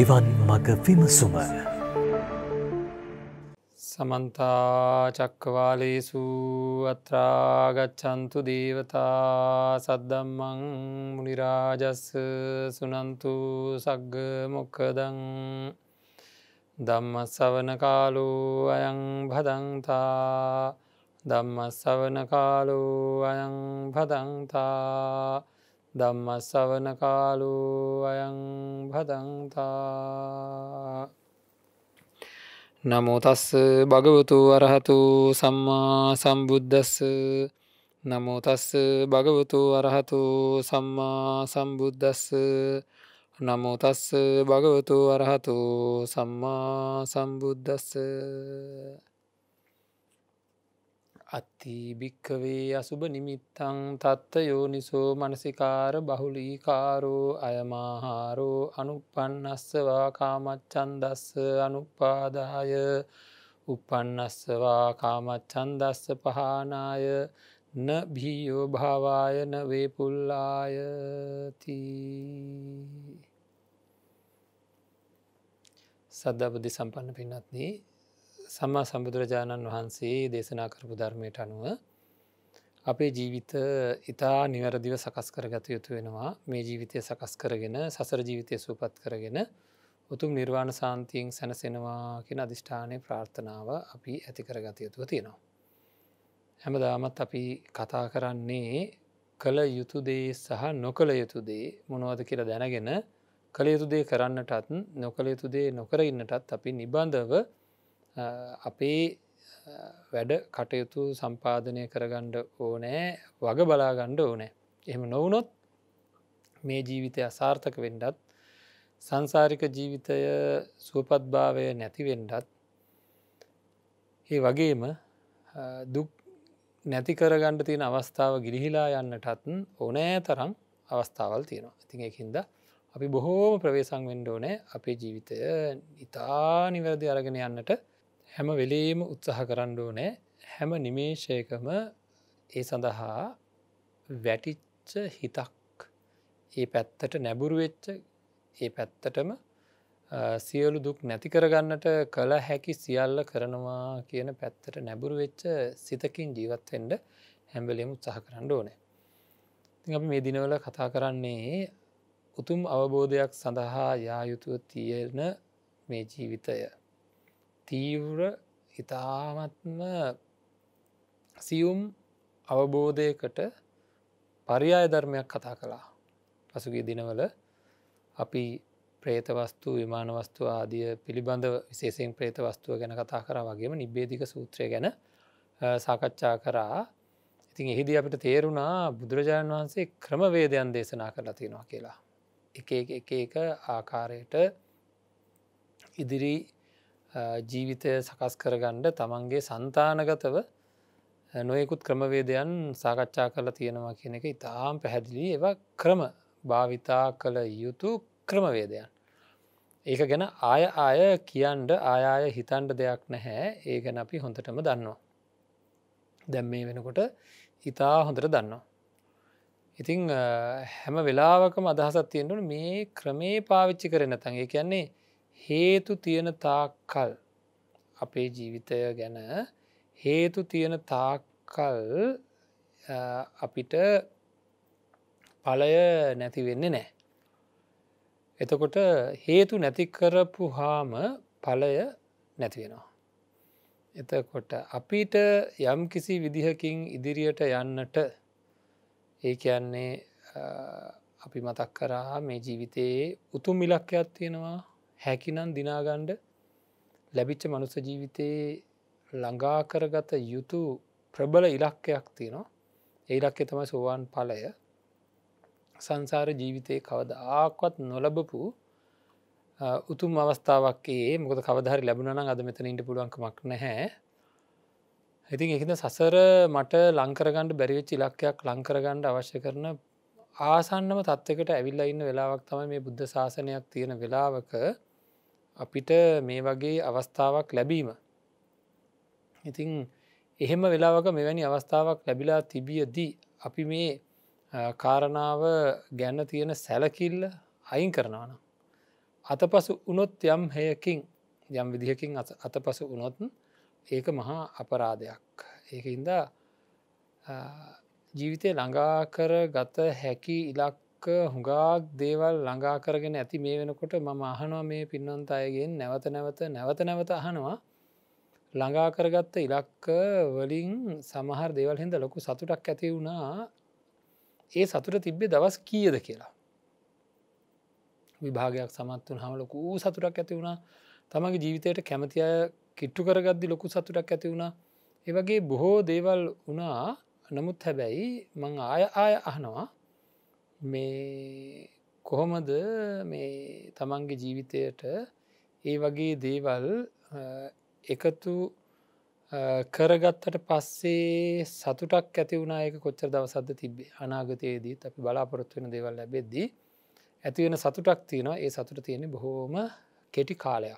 නිවන් මඟ විමසුම. සමන්තා චක්කවාලේසු අත්‍රාගච්චන්තු දේවතා සද්දම්මං මුනිරාජස්ස සුනන්තු සග්ග මොක්කදං දම්මස්සවන කාලු අයං භදන්තා දම්මස්සවන කාලු අයං භදන්තා දම්මස්සවන කාලු අයං භදන්තා. නමෝතස්ස භගවතු අරහතු සම්මා සම්බුද්ධස්ස නමෝතස්ස භගවතු අරහතු සම්මා සම්බුද්ධස්ස නමෝතස්ස භගවතු අරහතු සම්මා සම්බුද්ධස්ස අත්ති භික්කවේ අසුභ නිමිත්තං තත්ත යෝනිසෝ මනසිකාර බහුලීකාරෝ අයමාහාරෝ අනුපන්නස්සවා කාමච්චන්දස්ස අනුපාදාය උපන්නස්සවා කාමච්චන්දස්ස පහනාය න භීයෝ භාවාය න වේපුල්ලායති සද්ධබුද්ධි සම්පන්න පින්නත්න්නේ සම්මා සම්බුදුරජාණන් වහන්සේ දේශනා කරපු ධර්මයට අනුව අපේ ජීවිත ඉතා නිවැරදිව සකස් කරගත යුතු වෙනවා මේ ජීවිතය සකස් කරගෙන සසර ජීවිතය සූපත් කරගෙන උතුම් නිර්වාණ සාන්තියෙන් සැනසෙනවා කියෙන අධිෂ්ඨානය ප්‍රාර්ථනාව අපි ඇති කරගත යුතුව තියෙනවා. හැමදාමත් අපි කතා කරන්නේ කළ යුතුදේ සහ නොකළ යුතුදේ මොනවද කියලා දැනගෙන කළ යුතුදේ කරන්නටත් නොකළ යුතුදේ නොකර ඉන්නටත් අපි නිබන්ධව අපේ වැඩ කටයුතු සම්පාධනය කරගණ්ඩ ඕනෑ වග බලාගණ්ඩ ඕනෑ. එහෙම නොවනොත් මේ ජීවිතය අසාර්ථක වෙන්ඩත් සංසාරික ජීවිතය සුවපත්භාවය නැතිවෙන්ඩත් ඒ වගේම දුක් නැති කරගණ්ඩ තියෙන අවස්ථාව ගිරිහිලා යන්නටත් ඕනෑ තරම් අවස්ථාවල් තියෙනවා. ඉතින් එකින්ද අපි බොහෝම ප්‍රවේශං වෙන්ඩ ඕනෑ අපේ ජීවිතය ඉතා නිවැරදි අරගෙන යන්නට. හැම වෙලේම උත්සාහ කරන්න ඕනෑ හැම නිමේශයකම ඒ සඳහා වැටිච්ච හිතක් ඒ පැත්තට නැබුරු වෙච්ච ඒ පැත්තටම සියලු දුක් නැති කරගන්නට කළ හැකි සියල්ල කරනවා කියන පැත්තට නැබුරු වෙච්ච සිතකින් ජීවත්වෙන්ඩ හැම්බලෙම උත්සාහ කරන්න ඕනෑ. ති අපි මේ දිනවල කතා කරන්නේ උතුම් අවබෝධයක් සඳහා යා යුතුව තියෙන මේ ජීවිතය තීව්‍ර ඉතාමත්ම සියුම් අවබෝධයකට පරියාය ධර්මයක් කතා කළා. පසුගේ දිනවල අපි ප්‍රේතවස්තු විමානවස්තු ආදිය පිළිබඳ විශේෂයෙන් ප්‍රේත වස්තුව ගැන කතා කර වගේම නිබ්බේධික සූත්‍රය ගැන සාකච්ඡා කරා. ඉතින් එහිදී අපිට තේරුණා බුදුරජාණන් වහන්සේ ක්‍රමවේදයන් දේශනා කරලා තියෙනවා කියලා. එක එක එක ආකාරයට ඉදිරි ජීවිතය සකස් කරගණ්ඩ තමන්ගේ සන්තානගතව නොයෙකුත් ක්‍රමවේදයන් සාකච්ඡා කරලා තියෙනවා කියන එක ඉතාම් පැහැදිලි ඒව ක්‍රම භාවිතා කළ යුතු ක්‍රමවේදයන්. ඒක ගැන ආය ආය කියන්ඩ ආයාය හිතන්ඩ දෙයක් නැහැ ඒ ගැන අපි හොඳටම දන්නවා. දැම් මේ වෙනකොට ඉතා හොඳට දන්නවා. ඉතිං හැම වෙලාවකම අදහසත් තියෙන්ටුන මේ ක්‍රමේ පාවිච්චි කරන තන් ඒ කියන්නේ හේතු තියෙන තාක්කල් අපේ ජීවිතය ගැන හේතු තියෙන තාක්කල් අපිට පලය නැති වෙන්නේ නෑ. එතකොට හේතු නැති කරපු හාම පලය නැතිවෙනවා. එතකොට අපිට යම් කිසි විදිහකින් ඉදිරියට යන්නට ඒ කියන්නේ අපි මතක් කරා මේ ජීවිතයේ උතුම් ඉලක්කයක් තියෙනවා හැකිනන් දිනාගණ්ඩ ලැබිච්ච මනුස ජීවිතයේ ළඟා කරගත යුතු ප්‍රබල ඉලක්කයක් තියෙනවා. ඒ ඉලක්කෙ තම සෝවාන් පලය සංසාර ජීවිතය කවද ආක්වත් නොලබපු උතුම් අවස්ථාවක්ගේ මොකද කවදහරි ලැබුණන අද මෙතන ඉට පුළුවන්කමක් නැහැ. ඉතින් එකද සසර මට ලංකරගණ්ඩ බැරිවෙච් ඉලක්කයක් ලංකරගණ්ඩ අවශ්‍ය කරන ආසන්නම තත්වකට ඇවිල්ල ඉන්න වෙලාවක් තමයි මේ බුද්ධ ශාසනයක් තියෙන වෙලාවක. අපිට මේ වගේ අවස්ථාවක් ලැබීම. ඉතිං එහෙම වෙලාවක මෙවැනි අවස්ථාවක් ලැබිලා තිබියදී අපි මේ කාරණාව ගැන්න තියෙන සැලකිල්ල අයින් කරනවන. අතපසු උනොත් යම් හයකින් යම් විදිහකින් අතපසු උනොත් ඒක මහා අපරාධයක් ඒකඉද ජීවිතය ළඟාකර ගත හැකි ඉලක්ක හුඟාක් දේවල් ළඟාකරගෙන ඇති මේ වෙනකොට මම අහනවා මේ පින්නන්ත අයගෙන් නැවත නැවත නැවත නැවත අහනවා. ළඟාකරගත්ත ඉලක්ක වලින් සමහර දේවල් හිද ලොකු සතුටක් ඇති වුණා. ඒ සතුට තිබ්බේ දවස් කියද කියලා? විභාගයක් සමත්තුන් හම ලොකූ සතුටක් ඇති වුණා. තමගේ ජීවිතයට කැමති අය කිට්ටු කරගද්දි ලොකු සතුටක් ඇති වුණා. ඒවගේ බොහෝ දේවල් වනා නමුත් හැබැයි මං ආය ආය අහනවා. මේ කොහොමද මේ තමන්ගේ ජීවිතයට ඒ වගේ දේවල් එකතු කරගත්තට පස්සේ සතුටක් ඇති වුණනායක කොච්චර දවසද තිබේ අනාගතයේදී අපි බලාපොරොත්තු වෙන දේවල් ලැබෙද්දී ඇතිවෙන සතුටක් තියෙනවා. ඒ සතුට තියෙන බොහෝම කෙටි කාලයක්.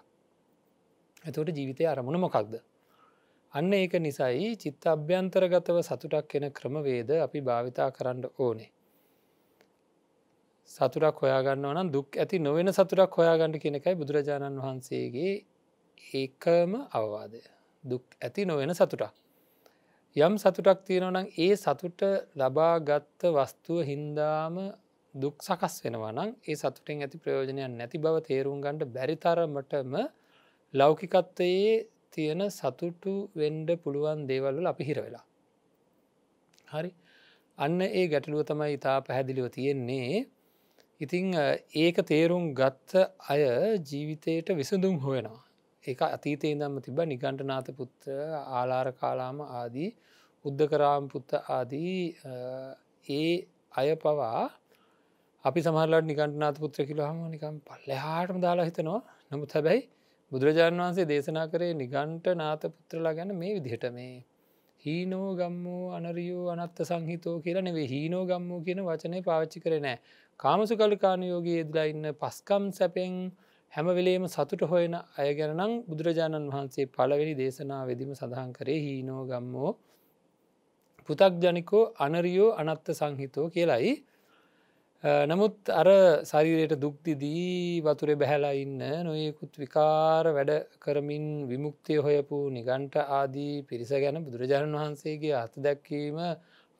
එතවට ජීවිතය අරමුණ මොකක්ද? අන්න ඒක නිසයි චිත්ත අභ්‍යන්තරගතව සතුටක් එන ක්‍රමවේද අපි භාවිතා කරන්න ඕනේ. සතුරක් හොයාගන්න නම් දුක් ඇති නොවෙන සතුරක් හොයාගන්න කෙනෙකයි බුදුරජාණන් වහන්සේගේ ඒකම අවවාදය. දුක් ඇති නොවෙන සතුටක්. යම් සතුටක් තියෙනවනම් ඒ සතුට ලබාගත්ත වස්තුව හින්දාම දුක් සකස් වෙනවා නම් ඒ සතුටෙන් ඇති ප්‍රයෝජනයක් නැති බව තේරුම් ගන්නට බැරිතරමටම ලෞකිකත්වයේ තියෙන සතුටු වෙන්ඩ පුළුවන් දේවල්වල අපි හිර වෙලා. හරි. අන්න ඒ ගැටලුව තමයි ඉතා පැහැදිලිව තියෙන්නේ. ඉතිං ඒක තේරුම් ගත්ත අය ජීවිතයට විසඳුම් හොයනවා. ඒ අතීතයේ දම්ම තිබ නිගණ්ටනාත පුත්‍ර ආලාර කාලාම ආදී උද්ධකරාම් පුත්ත ආදී ඒ අය පවා අපි සමහරලට නිකන්ටනාත පුත්‍ර කිලහම නිකම් පල්ලෙහාටම දාලා හිතනවා. නමුත් හැබැයි බුදුරජාණන් වහන්සේ දේශනා කරේ නිගන්ට නාත පුත්‍රලා ගැන මේ විදිහට. මේ හීනෝ ගම්මෝ අනරියෝ අනත්ත සංහිතෝ කියලා නෙවේ හීනෝ ගම්මෝ කියන වචනය පාච්චි කර නෑ කාමසු කල්කානයෝගේ යෙදලා ඉන්න පස්කම් සැපෙන් හැමවෙලේම සතුට හොයන අය ගැනනම් බුදුරජාණන් වහන්සේ පළවෙනි දේශනා වෙදිම සඳහන් කරේ හීනෝ ගම්මෝ පුතක් ජනිකෝ අනරියෝ අනත්ත සංහිතෝ කියලයි. නමුත් අර ශරීරයට දුක්තිදී වතුරේ බැහැලා ඉන්න නොයෙකුත් විකාර වැඩ කරමින් විමුක්තිය හොයපු නිගන්ට ආදී පිරිස ගැන බුදුරජාණන් වහන්සේගේ අත දැක්වීම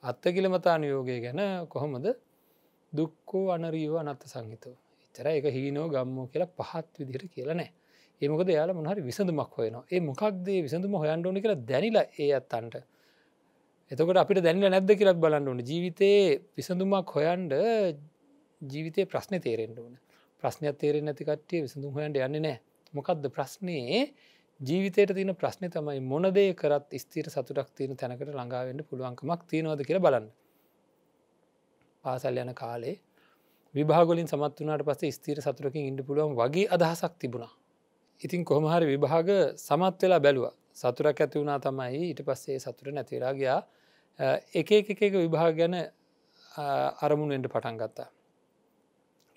අත්තකිලමතානයෝගය ගැන කොහොමද දුක්කෝ අනරීෝ අනත්ත සංහිතව. එච්චර එක හීනෝ ගම්මෝ කියලා පහත් විදිහට කියලා නෑ. ඒමකද යාල මොහරි විසඳමක් හොයනවා. ඒ මොකක්දේ විසඳම හොයන්ට ඕනි කියලා දැනිලා ඒ අත්තන්ට. එතකට අපිට දැනිල නැද්ද කියලත් බලන්න ඕන. ජීවිතයේ විසඳුමක් හොයන්ඩ ජීවිතය ප්‍රශ්නය තේරෙන්ට ඕන. ප්‍රශ්නයක් තේරෙන් නැතිකට්ටිය විසඳුම් හොයන්ට යන්න නෑ මොකක්ද ප්‍රශ්නයේ ජීවිතයට තින ප්‍රශ්නය තමයි මොනදේ කරත් ස්තීර සතුටක් තියෙන තැනකට ළඟාවෙන්ට පුළුවන්කමක් තියෙනවද කියල බලන්න. පාසල් යන කාලේ විභාගලින් සමත් වනාට පස්සේ ස්තීර සතුරකින් ඉන්න පුළුවන් වගේ අදහසක් තිබුණා. ඉතින් කොහමහරි විභාග සමත් වෙලා බැලුව. සතුරක් ඇති වුණා තමයි ඊට පස්සේ සතුර නැතිරාගයා එක එක විභාග ගැන අරමුණෙන්ට පටන් ගත්තා.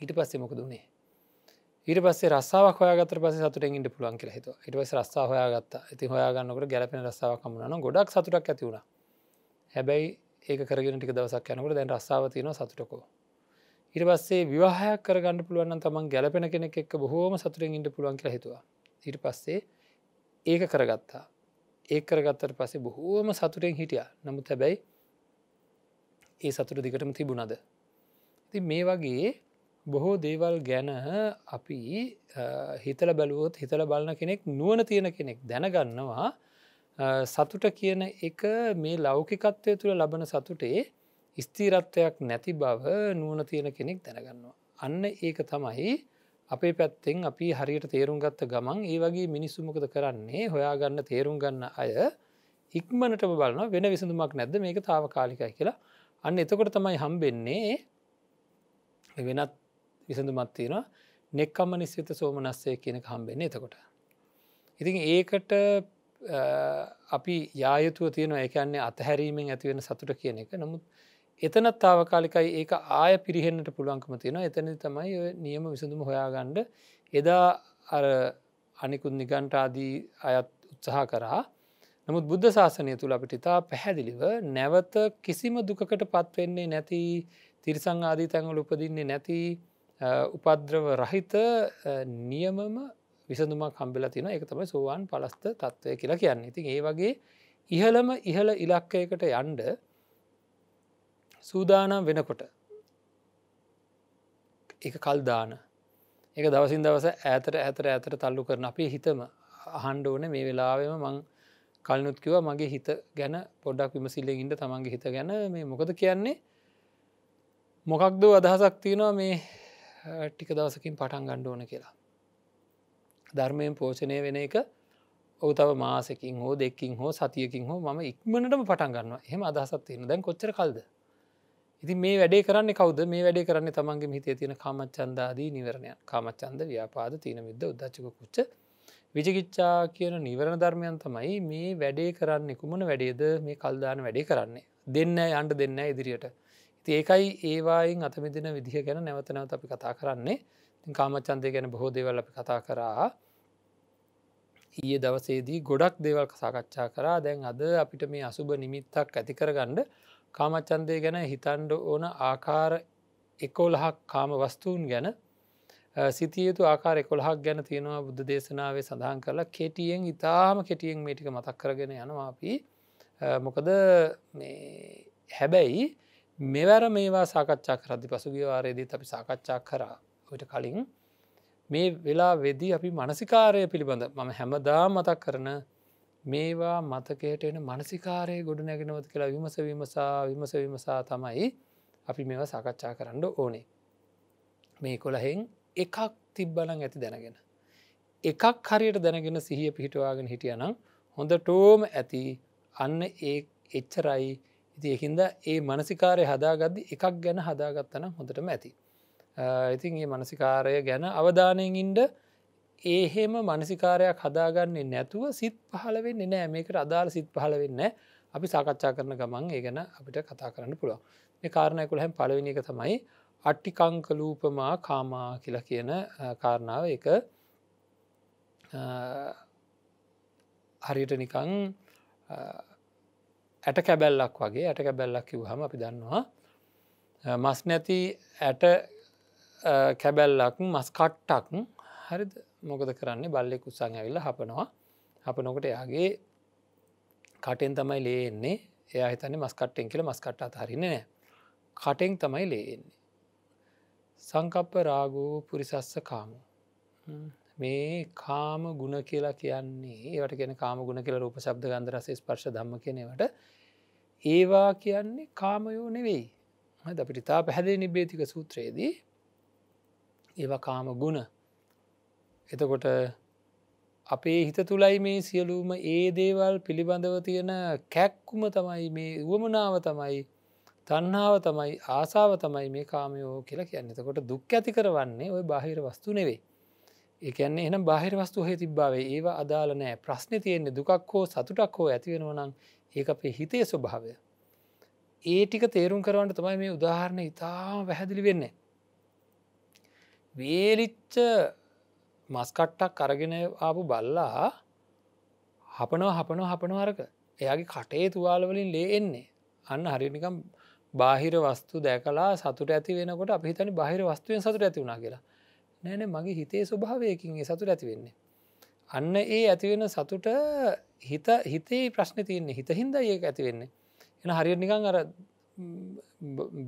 ඊට පස්සේ මොක දුණේ ඊට පස්සේ රස්සාාවක් හොයාගත පස සතුරෙන් ඉට පුළුවන් කියල හිතු ඉට පස රස්සා හොයාගත්ත. ඉති හොයාගන්නකට ගැලපෙන රස්සාාව කමුණන ගොඩක් සතුරක් ඇති වුණ. හැබැයි ඒක කරගෙන ටික දවසක් යනකට දැන් රස්සාාව තියන සතුටකෝ. ඉට පස්සේ විවාහයක් කරගන්න පුළුවන් තමන් ගැලපෙන කෙනෙක් එක් බොහෝම සතුරෙන් ඉට පුළුවන් කියල හිතුවා. ඊට පස්සේ ඒක කරගත්තා. ඒ කරගත්තට පස්සේ බොහෝම සතුරෙන් හිටිය. නමුත් හැබැයි ඒ සතුර දිගටම තිබුණද? ති මේ වගේ බොහෝ දේවල් ගැන අපි හිතල බැලුවොත් හිතල බලන කෙනෙක් නුවන තියෙන කෙනෙක් දැනගන්නවා සතුට කියන එක මේ ලෞකිකත්වය තුළ ලබන සතුටේ ස්තීරත්වයක් නැති බව නුවන තියෙන කෙනෙක් දැනගන්නවා. අන්න ඒක තමයි අපේ පැත්තෙන් අපි හරියට තේරුම් ගත්ත ගමන් ඒ වගේ මිනිස්සුමකද කරන්නේ හොයාගන්න තේරුම් ගන්න අය ඉක්මනට බලන වෙන විසඳුමක් නැද්ද මේක තාව කාලිකයි කියලා අන්න එතකොට තමයි හම්බෙන්නේ වෙනත් විසඳුමත් තියෙනවා නෙක්කම්ම නිස්විත සෝමනස්සේ කියන හම්බෙන්න එතකොට. ඉතින් ඒකට අපි යායුතුව තියෙන එකන්නේ අතහැරීමෙන් ඇතිවෙන සතුට කියන එක. නමුත් එතනත් තාවකාලිකයි ඒක ආය පිරිහෙන්න්නට පුළුවන්කම තියෙන එතන තමයි නියම විසඳුම හොයාගණ්ඩ එදා අර අනිකුත් නිගන්ටාදී අයත් උත්සාහ කරා. නමුත් බුද්ධ ශාසනය තුළ අපිට ඉතා පැහැදිලිව නැවත කිසිම දුකට පත්වෙන්නේ නැති තිරිසං ආදී තැන්වල උපදින්නේ නැති උපද්‍රව රහිත නියමම විසඳුමක් කම්බෙලා තින එක තමයි සෝවාන් පලස්ත තත්ත්වය කියලා කියන්නේ. ඉතින් ඒ වගේ ඉහළම ඉහළ ඉලක්කයකට යන්ඩ සූදානම් වෙනකොට එක කල්දාන එක දවසින් දවස ඇතර ඇතර ඇතර තල්ලු කරන අපේ හිතම අහන්ඩ ඕන. මේ වෙලාවෙම මං කල්නුත්කිව මගේ හිත ගැන පොඩ්ඩක් විමසිල්ලෙගින්ට තමන්ගේ හිත ගැන. මේ මොකද කියන්නේ? මොකක්ද අදහසක් තියෙනවා මේ ටික දවසකින් පටන් ගණ්ඩ ඕන කියලා. ධර්මයෙන් පෝෂණය වෙන එක ඔව තව මාසකින් හෝ දෙකින් හෝ සතියකින් හෝ ම ඉක්මනටම පටන් ගන්න හෙම අදහසත් තියෙන දැන් කොච්චර කල්ද? ඉති මේ වැඩේ කරන්න කවද? මේ වැඩේ කරන්න තමන්ගේ හිතේ තියෙන කාමච්චන්දාදී නිවරණය කාමච්චන්ද ව්‍යාපාද තියන විද උද්දච්චක කුච්ච. විජකිච්චා කියන නිවරණ ධර්මයන් තමයි මේ වැඩේ කරන්න. කුමන වැඩේද? මේ කල්දාන වැඩේ කරන්නේ. දෙන්න අන්ඩ දෙන්න ඉදිරියට. ඒකයි ඒවායින් අතමිදින විදිහ ගැන නැවතනවත අපි කතා කරන්නේ. කාමච්චන්දය ගැන බොහෝ දේවල් අපි කතා කරා. ඊය දවසේදී ගොඩක් දේවල් සාකච්ඡා කරා. දැන් අද අපිට මේ අසුභ නිමිත්තක් ඇතිකර ගණ්ඩ කාමච්චන්දය ගැන හිතන්ඩ ඕන ආකාර එකොලහක් කාම වස්තුූන් ගැන. සිතියතු ආකාර එකොළහක් ගැන තියෙනවා බුද්ධ දේශනාවේ සඳහන් කරලා කෙටියෙන් ඉතාම කෙටියෙන් මේටික මතක් කරගෙන යනවා අපි. මොකද හැබැයි මෙවැර මේවා සාකච්ඡා කරදි පසුගිය වාරයේදීත් අපි සාකච්ඡා කරා. ට කලින් මේ වෙලා වෙදී අපි මනසිකාරය පිළිබඳ මම හැමදා මතක් කරන මේවා මතකයට එන මනසිකාරය ගොඩ නැගෙනවත කියලා විමස විමසා විමස විමසා තමයි අපි මේවා සාකච්ඡා කරන්න ඕනේ. මේ කොළහෙන් එකක් තිබ්බලං ඇති දැනගෙන. එකක් හරියට දැනගෙන සිහිය පිහිටවාගෙන හිටියනම් හොඳ ටෝම ඇති අන්න ඒ එච්චරයි. ඉති එහින්ද ඒ මනසිකාරය හදාගද්දි එකක් ගැන හදාගත්තන හොඳටම ඇති. ඉතින් ඒ මනසිකාරය ගැන අවධානයෙන් ඉන්ඩ ඒහෙම මනසිකාරයක් හදාගන්නේ නැතුව සිත් පහල වෙන්න නෑ. මේකට අදාළ සිත් පහල වෙන්න අපි සාකච්ඡා කරන ගමන් ඒ ගැන අපිට කතා කරන්න පුළුවන්. මේ කාරණයකුළ හැම් පලවෙනි එක තමයි අට්ටිකංකලූපමා කාමා කියලා කියන කාරණාව. එක හරියට නිකං ඇට කැබැල්ලක් වගේ. ඇට කැබැල්ලක් කිව් හම අපි දන්නවා මස් නැති ඇට කැබැල්ලක් මස් කට්ටක්. හරිද? මොකද කරන්නේ? බල්ලෙ කුස්සං ඇවිල්ල හපනවා. හපනොකට එයාගේ කටෙන් තමයි ලේන්නේ. එයා හිතන්නේ මස්කට්ටෙන් කියල මස්කට්ට අතහරින්න නෑ කටෙන් තමයි ලේන්නේ. සංකප්ප රාගෝ පුරිසස්ස කාමු. මේ කාම ගුණ කියලා කියන්නේ ඒවට කියෙන කාම ගුණ කියල රූප ශබ්ද ගන්දරස ස්පර්ශ ධම්ම කියනවට ඒවා කියන්නේ කාමයෝ නෙවෙයි. ද අපිට තා පැහැදිලි නිබේතික සූත්‍රයේදී ඒවා කාම ගුණ. එතකොට අපේ හිත තුළයි මේ සියලූම ඒ දේවල් පිළිබඳව තියෙන කැක්කුම තමයි මේ වුවමනාව තමයි තන්නාව තමයි ආසාව තමයි මේ කාමයෝ කියලා කියන්න. එතකොට දුක් ඇති කරවන්නේ ඔය බාහිර වස්තු නෙවෙයි. ඒකන්නේ එනම් බාහිර වස්තු හ තිබ්බාවේ ඒවා අදාල නෑ ප්‍රශ්න තියෙන්නේ දුකක් හෝ සතුටක් හෝ ඇතිවෙනවනං ඒ අපේ හිතේ ස්වභාවය. ඒ ටික තේරුම් කරවන්නට තමයි මේ උදාහරණ ඉතාම පැහැදිලි වෙන්නේ. වේලිච්ච මස්කට්ටක් අරගෙන ආපු බල්ලා හපනව හපනව හපනවරක එයාගේ කටේ තුවාලවලින් ලේ එන්නේ. අන්න හරිනිකම් බාහිර වස්තු දැකලා සතුට ඇති වෙනකොට අපිතනි බාහිර වස්තුවෙන් සතුට ඇති වුණනා කියලා. නෑන මගේ හිතේ ස්වභාවයකින් සතුට ඇති වෙන්නේ. අන්න ඒ ඇතිවෙන සතුට හිත හිතේ ප්‍රශ්න තියන්නේ. හිත හින්ද ඒක ඇතිවෙන්නේ එන හරියට නිකං අර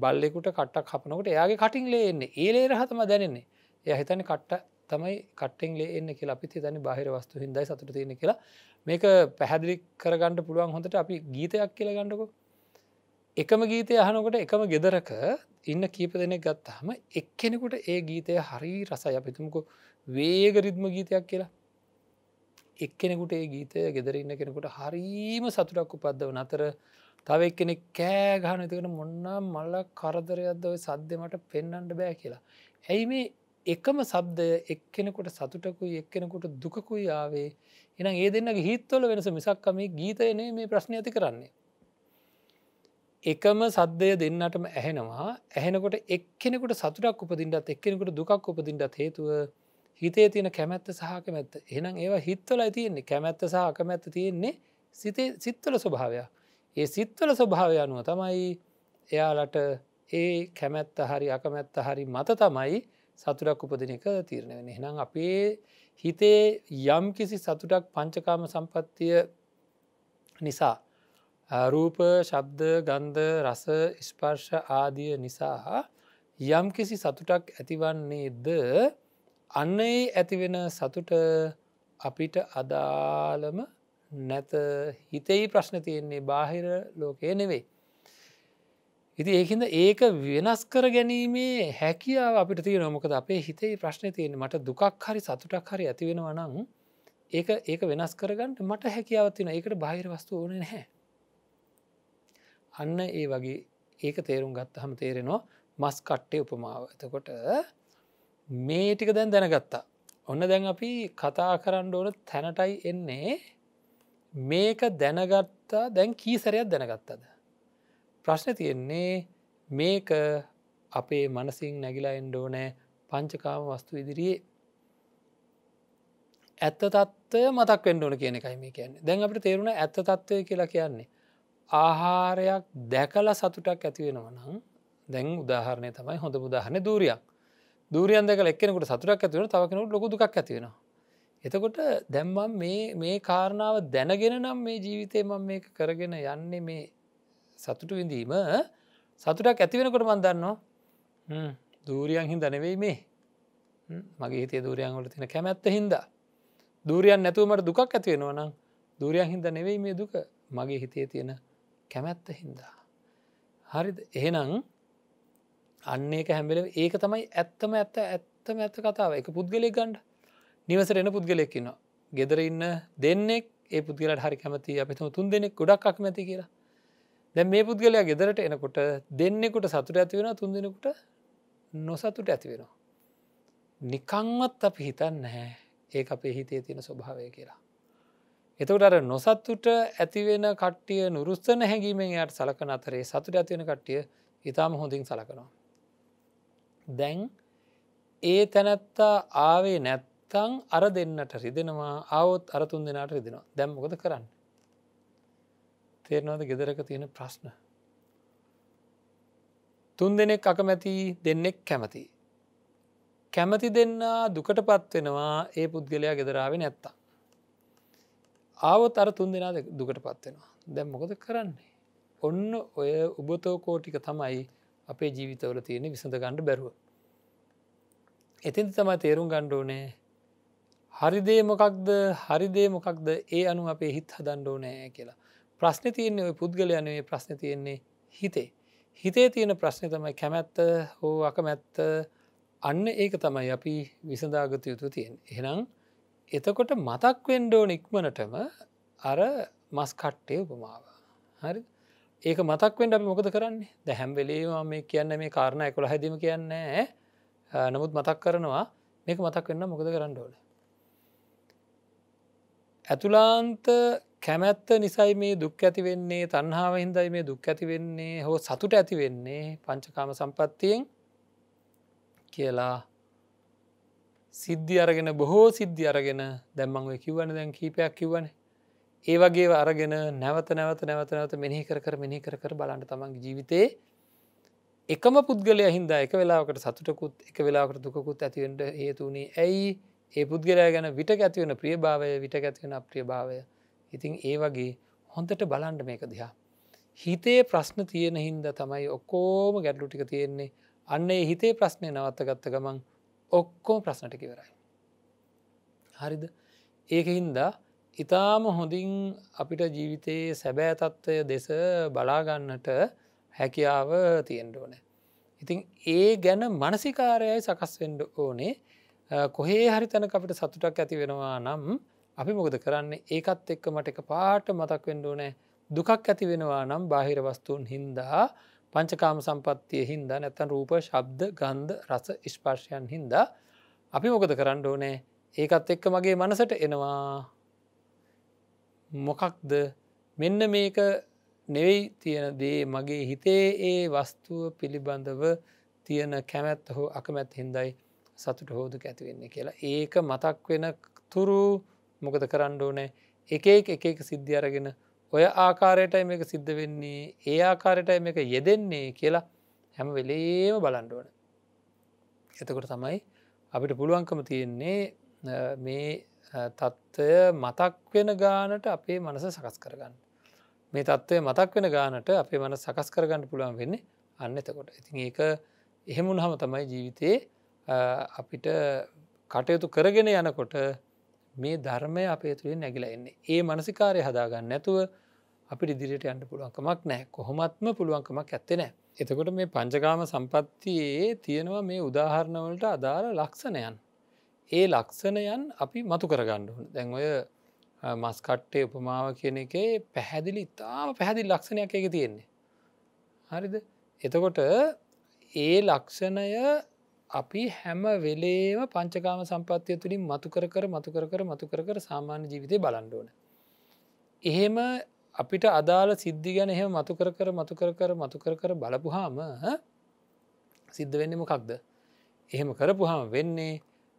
බල්ලෙකුට කට්ටක් හපනකට එයාගේ කටින් ලේන්නේ ඒලේ රහතම දැනෙන්නේ. එය හිතන කට්ට තමයි කටෙන් එන්න කියලා. අපි තනි බාහිර වස්තු හිදයි සතුට තියෙන කියලා. මේක පැහැදිලි කරගන්නට පුළුවන් හොඳට අපි ගීතයක් කියල ගන්නකො. එකම ගීතය අහනකොට එකම ගෙදරක ඉන්න කීප දෙනෙක් ගත්තහම එක්කෙනෙකුට ඒ ගීතය හරි රසයි. අපිතුමකු වේග රිද්ම ගීතයක් කියලා. එක්කෙනෙකුට ඒ ගීතය ගෙදරඉන්න කෙනෙකුට හරීම සතුටක් උපද්දව නතර තව එක්කෙනෙක් කෑ ගහන එතකට මොන්නම් මල්ල කරදරයක්ද ඔය සද්ධමට පෙන්න්නට බෑ කියලා. ඇයි මේ එකම සබ්දය එක්කෙනෙකුට සතුටකුයි එක්කෙනෙකුට දුකකුයි ආවේ. එනම් ඒ දෙන්නගේ හිත්වල වෙනස මිසක්කම ගීතයනේ මේ ප්‍රශ්න ඇති කරන්නේ. එකම සද්දය දෙන්නටම ඇහෙනවා. ඇහෙනකොට එක්කෙනෙකුට සතුටක් උපදින්ටත් එක්කෙනෙකුට දුකක් උපදින්ටත් හේතුව හිතේ තියෙන කැමැත්ත සහ කැමැත්ත එනම් ඒවා හිත්වල තියෙන්නේ. කැමැත්ත සහ අකමැත්ත තියෙන්නේ සිතේ සිත්වල ස්වභාවය ඒ සිත්වල ස්වභාවය අනුව තමයි එයාලට ඒ කැමැත්ත හරි අකමැත්ත හරි මත තමයි සතුටක් උපදින එක තීරණය වෙන එනම් අපේ හිතේ යම් කිසි සතුටක් පංචකාම සම්පත්තිය නිසා රූප ශබ්ද ගන්ධ රස ස්පර්ශ ආදිය නිසා යම් කිසි සතුටක් ඇතිවන්නේද? අන්න ඒ ඇතිවෙන සතුට අපිට අදාළම නැත. හිතෙයි ප්‍රශ්න තියෙන්නේ බාහිර ලෝකය නෙවෙයි. ඉති ඒහින්ද ඒක වෙනස් කර ගැනීමේ හැකියාව අපිට තියෙන මොකද අපේ හිතේ ප්‍රශ්නය තියෙන මට දුකක් හරි සතුටක් හරි ඇතිවෙනවා නං ඒක ඒක වෙනස් කරගන්නට මට හැකියාවත්තින ඒකට බාහිර වස්තු ඕන නැහැ. අන්න ඒ වගේ ඒක තේරුම් ගත්ත හම තේරෙනවා මස් කට්ටේ උපමාව. එතකොට මේ ටික දැන් දැනගත්තා. ඔන්න දැන් අපි කතා කරන්න ඕන තැනටයි එන්නේ. මේක දැනගත්තා දැන් කීසරයක් දැනගත්තද? ප්‍රශ්න තියෙන්නේ මේක අපේ මනසිං නැගිලා එන්ඩෝනෑ පංචකාම වස්තු ඉදිරියේ. ඇත්ත තත්ත්වය මතක් වෙන්ඩෝන කියන එකයි මේ කියන්නේ. දැන් අපට තේරුණ ඇත්ත තත්ත්වය කියලා කියන්නේ ආහාරයක් දැකල සතුටක් ඇතිවෙනවා නම් දැන් උදාහරණය තමයි හොඳ උදාහරණ දූරියක්. දූරියන් දැකල එක්කෙනෙකුට සතුටක් ඇතිවෙන තවකෙනට ලොකු දුක් ඇතිවෙනවා එතකොට දැම්මම් මේ මේ කාරණාව දැනගෙන නම් මේ ජීවිතය මම මේ කරගෙන යන්නේ මේ සතුටු විඳීම සතුටක් ඇතිවෙනකොට මන්දන්නවා දූරියන් හින්ද නෙවෙයි මේ. මගේ හිතේ දූරියන් වල තින කැමැත්ත හින්දා. දූරියන් නැතුවමට දුකක් ඇතිවෙනවා නම් දූරියන් හින්ද නෙවෙයි මේ දුක. මගේ හිතේ තියෙන කැමැත්ත හින්දා. හරිද? එහෙනම් අන්න ඒක හැම්බෙල ඒක තමයි ඇත්තම ඇත්ත ඇත්තම ඇත්ත කතාව. එක පුද්ගලෙක් ගණ්ඩ නිවසර එන පුද්ගලෙක්කින්නවා ගෙදර ඉන්න දෙන්නෙක් ඒ පුද්ගලට හරි කැමති අපිතම තුන් දෙනෙක් ගොඩක් අක්මැති කියලා. දැ මේ පුද්ගලයා ගෙදරට එනකොට දෙන්නෙකුට සතුට ඇති වෙන තුන් දෙනෙකුට නොසතුට ඇති වෙනවා. නිකංවත් අප හිතන්න නැහැ ඒ අපේ හිතේ තියෙන ස්වභාවය කියලා. එතකට අර නොසත්තුට ඇතිවෙන කට්ටිය නුරුස්සන හැඟීමෙන් යට සලකන අතරේ සතුට ඇතිවෙන කට්ටිය ඉතාම හොඳින් සලකනවා. දැන් ඒ තැනැත්තා ආවේ නැත්තං අර දෙන්නට රිදෙනවා ආවොත් අරතුන් දෙනාට රිදෙනවා දැම්මොකද කරන්න. තේරනවාද ගෙදරක තියෙන ප්‍රශ්න. තුන් දෙනෙක් අකමැති දෙන්නෙක් කැමති. කැමති දෙන්න දුකට පත්වෙනවා ඒ පුද්ගලයා ගෙදරාව නැත්තා. ආවත් අර තුන් දෙනා දුකට පත්වෙනවා දැම් මොකද කරන්නේ. ඔන්න ඔය උබතෝ කෝටික තමයි අපේ ජීවිතවල තියෙන විසඳ ගණ්ඩ බැරුව. එතින් තමයි තේරුම් ගණ්ඩෝනෑ හරිදේ මොකක්ද හරිදේ මොකක්ද ඒ අනු අපේ හිත් හදන්ඩෝ නෑ කියලා. ප්‍රශ්න තියන්නේ ඔය පුද්ගලයනවේ ප්‍රශ්න තියෙන්නේ හිතේ. හිතේ තියෙන ප්‍රශ්නය තමයි කැමැත්ත හෝ අකමැත්ත අන්න ඒක තමයි අපි විසඳාගත යුතු තියෙන්. එහෙනම් එතකොට මතක් වෙන්ඩෝන ඉක්මනටම අර මස් කට්ටේ උපමාව. හරි ඒක මතක් වෙන්ඩ අපි මොකද කරන්නේ ද හැම්වෙලේ මේ කියන්න මේ කාරණ එකොළ හැදීම කියන්නේ නමුත් මතක් කරනවා මේක මතක් වෙන්න මොකද කරන්න ඕන. ඇතුලාන්ත කැමැත්ත නිසයි මේ දුක් ඇති වෙන්නේ තන්හාාව හින්දයි මේ දුක් ඇති වෙන්නේ හෝ සතුට ඇති වෙන්නේ පංචකාම සම්පත්තියෙන් කියලා සිද්ධි අරගෙන බොහෝ සිද්ධි අරගෙන දැම්මංව කිව්වන දැන් කීපයක් කිව්වන. ඒ වගේ අරගෙන නැවත නැවත නැවත නැවත මෙහි කර කර මෙහි කර කර බලන්න තමන්ගේ ජීවිතේ එකම පුද්ගලය හින්ද එක වෙලාකට සතුටකුත් එක වෙලාකට දුකුත් ඇතිවෙන්ට හේතුවනේ ඇයි? ඒ පුද්ගලයා ගැන විට ඇතිවෙන ප්‍රිය භාවය විට ඇතිවෙන අප්‍රිය භාවය ඉතින් ඒ වගේ හොඳට බලන්ඩ මේක දිහා. හිතේ ප්‍රශ්න තියෙන හින්ද තමයි ඔක්කෝම ගැටලු ටික තියෙන්නේ අන්න ඒ හිතේ ප්‍රශ්නය නවත්ත ගත්ත ගමන් ඔක්කෝම ප්‍රශ්නටිකිවරයි. හරිද ඒක හින්දා ඉතාම හොඳින් අපිට ජීවිතයේ සැබෑ තත්ත්වය දෙස බලාගන්නට හැකියාව තියෙන්ට ඕනෑ. ඉතින් ඒ ගැන මනසිකාරයයි සකස් වෙන්ඩ ඕනේ කොහේ හරි තැන අපිට සතුටක් ඇති වෙනවා නම් අපි මොකද කරන්නේ? ඒකත් එක්ක මට එක පාට මතක් වෙන්ඩෝ නෑ දුකක් ඇති වෙනවා නම් බාහිර වස්තුූන් හින්දා පංචකාම සම්පත්තිය හින්දා නැතන් රූප ශබ්ද ගන්ධ රස ස්පර්ශයන් හින්දා අපි මොකද කරන්න ඕනෑ? ඒකත් එක්ක මගේ මනසට එනවා. මොකක්ද? මෙන්න මේක නෙවෙයි තියෙන දේ. මගේ හිතේ ඒ වස්තුව පිළිබඳව තියෙන කැමැත්ත හෝ අකමැත් හින්දයි සතුට හෝදු ඇතිවෙන්නේ කියලා. ඒක මතක් වෙන තුරු මොකද කරන්න ඕනෑ එක එක එක සිද්ධිය අරගෙන ඔය ආකාරයටයි මේක සිද්ධ වෙන්නේ ඒ ආකාරයටයි මේක යෙදෙන්නේ කියලා හැම වෙලේම බලන්ඩුවන. එතකොට තමයි අපිට පුළුවන්කම තියෙන්නේ මේ තත්ත්වය මතක් වෙන ගානට අපේ මනස සකස් කරගන්න. මේ තත්ත්වය මතක් වෙන ගානට අපේ මන සකස් කරගන්න පුළුවන් වෙන්නේ අන්න එතකොට. ඉතින් ඒක එහෙමුණ හම තමයි ජීවිතයේ අපිට කටයුතු කරගෙන යනකොට මේ ධර්මය අපේ තුළින් නැගිලා එන්නේ. ඒ මනසිකාරය හදාගන්න නැතුව අපි ඉදිරියට යන්න පුළුවන්කමක් නෑ කොහොමත්ම පුළුවන්කමක් ඇත්තේ නෑ එතකොට මේ පංචකාම සම්පත්තියේ තියෙනවා මේ උදාහරණවලට අදාළ ලක්ෂණයන්. ඒ ලක්ෂණයන් අපි මතු කරගණ්ඩුවන දැන් ඔය මස්කට්ටේ උපමාව කියන එකේ පැහැදිලි ඉතාම පැහැදිලි ලක්ෂණයක් එක තියෙන්නේ. හරිද? එතකොට ඒ ලක්ෂණය අපි හැම වෙලේම පංචකාම සම්පත්තිය තුළින් මතු කර කර මතු කර කර මතු කර කර සාමාන්‍ය ජීවිතය බලන්ඩෝන. එහෙම අපිට අදාළ සිද්ධි ගැන එහෙම මතු කර කර මතු කර කර මතු කර කර බලපුහාම සිද්ධ වෙන්න මොකක්ද. එහෙම කරපුහාම වෙන්නේ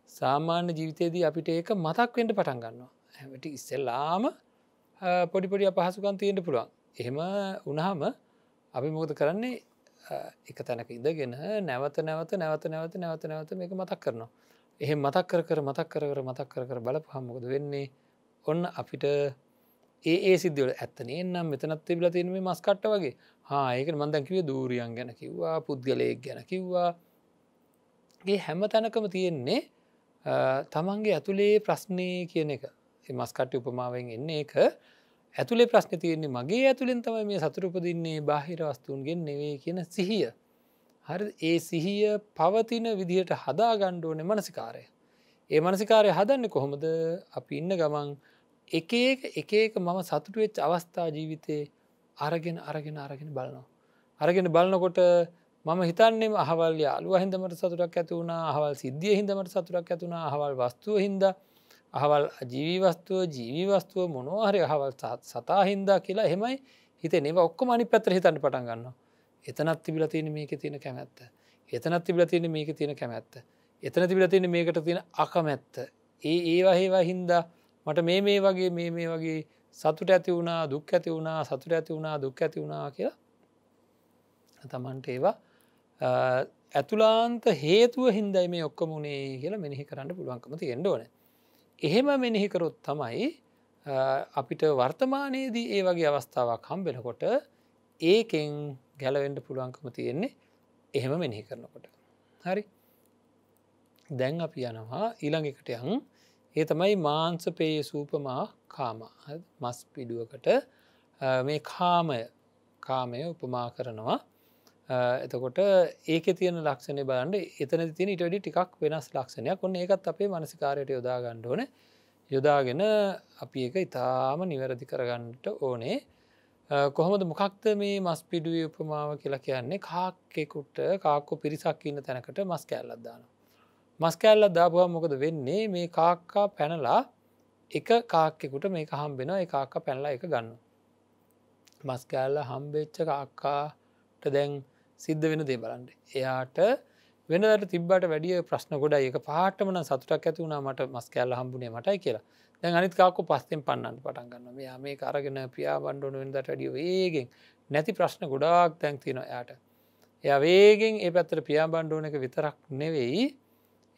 සාමාන්‍ය ජීවිතයේදී අපිට ඒක මතක් වෙන්ට පටන් ගන්නවා. හැමට ඉස්සෙල්ලාම පොඩිපොඩි අපහසුකන් තියෙන්ට පුළුවන්. එහෙම උනහම අපි මොකද කරන්නේ එක තැනක ඉඳගෙන නැවත නැවත නැවත නැවත නැවත නැවත මේක මතක් කරනවා. එහෙ මතක් කර කර මතක් කර කර මතක් කර කර බලපහමොකද වෙන්නේ? ඔන්න අපිට ඒ ඒ සිද්ධවල ඇත්තනේ නම් මෙතනත් තිබිල තියෙන මේ මස්කට්ට වගේ. හා ඒක මන්දන් කිවේ දූරියන් ගැන කිව්වා පුද්ගලයෙක් ගැන කිව්වා. ඒ හැම තැනකම තියෙන්නේ තමන්ගේ ඇතුළේ ප්‍රශ්නය කියන එක. මස්කට්ට උපමාවෙන් එන්නේ එක ඇතුළේ ප්‍රශ්න තියෙන්නේ මගේ ඇතුළෙන් තමයි මේ සතුරපදින්නේ බාහිර වස්තුූන්ගෙන් නෙවේ කියන සිහිය. හරි ඒ සිහිය පවතින විදිහට හදා ගණ්ඩෝන මනසිකාරය. ඒ මනසිකාරය හදන්න කොහොමද අපි ඉන්න ගමන් එක එක එක මම සතුට වෙච්ච අවස්ථා ජීවිතේ අරගෙන අරගෙන අරගෙන බලනවා. අරගෙන බලනකොට මම හිතන්නේ අහවල් යාලුව හිදමට සතුරක් ඇති වුණා අහවල් සිද්ධිය හිදමට සතුරක් ඇතුුණා අහවල් වස්තුව හින්දා අහවල් ජීවස්තුව ජීවස්තුව මොනවාහරි අහවල් සතා හින්දා කියලා හෙමයි හිතේ ඒව ඔක්කොම අනි පැතර හිතන්න පටන් ගන්න එතනත් තිබිල තියෙන මේක තියෙන කැමැත්ත. එතනත් තිබිල තියෙන මේක තියෙන කැමැත්ත. එතන තිබිල තියෙන මේකට තියෙන අකමැත්ත. ඒ ඒවා හේවා හින්දා මට මේ මේ වගේ මේ මේ වගේ සතුට ඇති වුණා දුක් ඇති වුණා සතුට ඇති වුණා දුක් ඇති වුණා කියලා තමන්ට ඒවා ඇතුලාන්ත හේතුව හින්දයි මේ ඔක්කමුණේ කියලා මෙනෙහි කරන්න පුළුවන්කම තියෙන්ඩ ඕනේ එහෙම මෙනෙහිකරොත් තමයි අපිට වර්තමානයේදී ඒ වගේ අවස්ථාවක් හම්බෙනකොට ඒකෙන් ගැලවෙන්ඩ පුළුවන්කම තියෙන්නේ එහෙම මෙනෙහි කරනකොට. හරි. දැන් අපි යනවා ඊළඟ එකට යන් ඒ තමයි මාංස පේ සූපමා කාම. මස් පිඩුවකට මේ කාමය කාමය උපමා කරනවා. එතකොට ඒක තියෙන ලක්ෂණය බලන්ට එතන තින ඉටඩි ටිකක් වෙනස් ලක්ෂණයක්. ඔන්න ඒකත් අපේ මනසිකාරයට යොදා ගණ්ඩෝන යොදාගෙන අපි එක ඉතාම නිවැරදි කරගන්නට ඕනේ. කොහොමද මොකක්ද මේ මස් පිඩුවේ උපමාව කියලා කියන්නේ? කාක්කෙකුට කාක්කො පිරිසක් ඉන්න තැනකට මස් කෑල්ලත්දාන. මස් කෑල්ලත් දාපුවා මොකද වෙන්නේ? මේ කාක්කා පැනලා එක කාක්කෙකුට මේ හම්බෙන ඒ කාක්ක පැනලා එක ගන්න. මස් කෑල්ල හම්බෙච්ච කාක්කාට දැන් සිද්ධ වෙන දේ බලන්ට. එයාට වෙනදට තිබට වැඩිය ප්‍රශ්න ගොඩ ඒක පාටමන සතුටක් ඇති වුණා මට මස් කෑල්ල හම්බුණේ මටයි කියලා. දැන් අනිත්කාක්කො පස්සෙන් පන්නන්න පටන් ගන්න මෙයා මේ කරගෙන පියා බණ්ඩුවන වෙනදට වැඩිය වේගෙන් නැති ප්‍රශ්න ගොඩාක් තැන් තින යායට. එය වේගෙන් ඒ පැත්තර පියා බණ්ඩුවන එක විතරක් නෙවෙයි.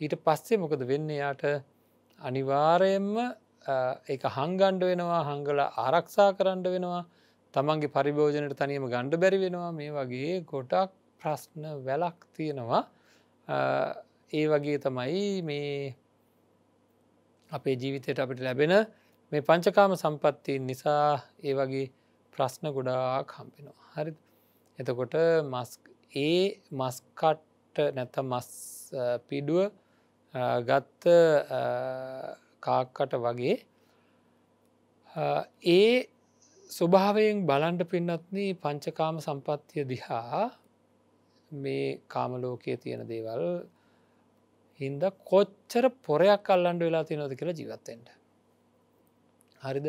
ඊට පස්සේ මොකද වෙන්න? යාට අනිවාරයෙන්ම එක හංගණ්ඩ වෙනවා හංගල ආරක්ෂා කරන්න වෙනවා. තමන්ගේ පරිභෝජනයට තනියම ගණ්ඩ බැරි වෙනවා. මේ වගේ ගොඩක් ප්‍රශ්න වැලක් තියෙනවා. ඒ වගේ තමයි මේ අපේ ජීවිතයට අපිට ලැබෙන මේ පංචකාම සම්පත්තිය නිසා ඒ වගේ ප්‍රශ්න ගොඩාක් හම්පෙනවා හරි එතකොට මස් ඒ මස්කට්ට නැත මස් පිඩුව ගත්ත කාක්කට වගේ ඒ ස්වභාවයෙන් බලන්ට පින්නත්න පංචකාම සම්පත්තිය දිහා මේ කාමලෝකයේ තියෙන දේවල් හින්ද කොච්චර පොරයක් අල්ලන්ඩ වෙලා තියෙනොද කියලා ජීවත්තෙන්ට. හරිද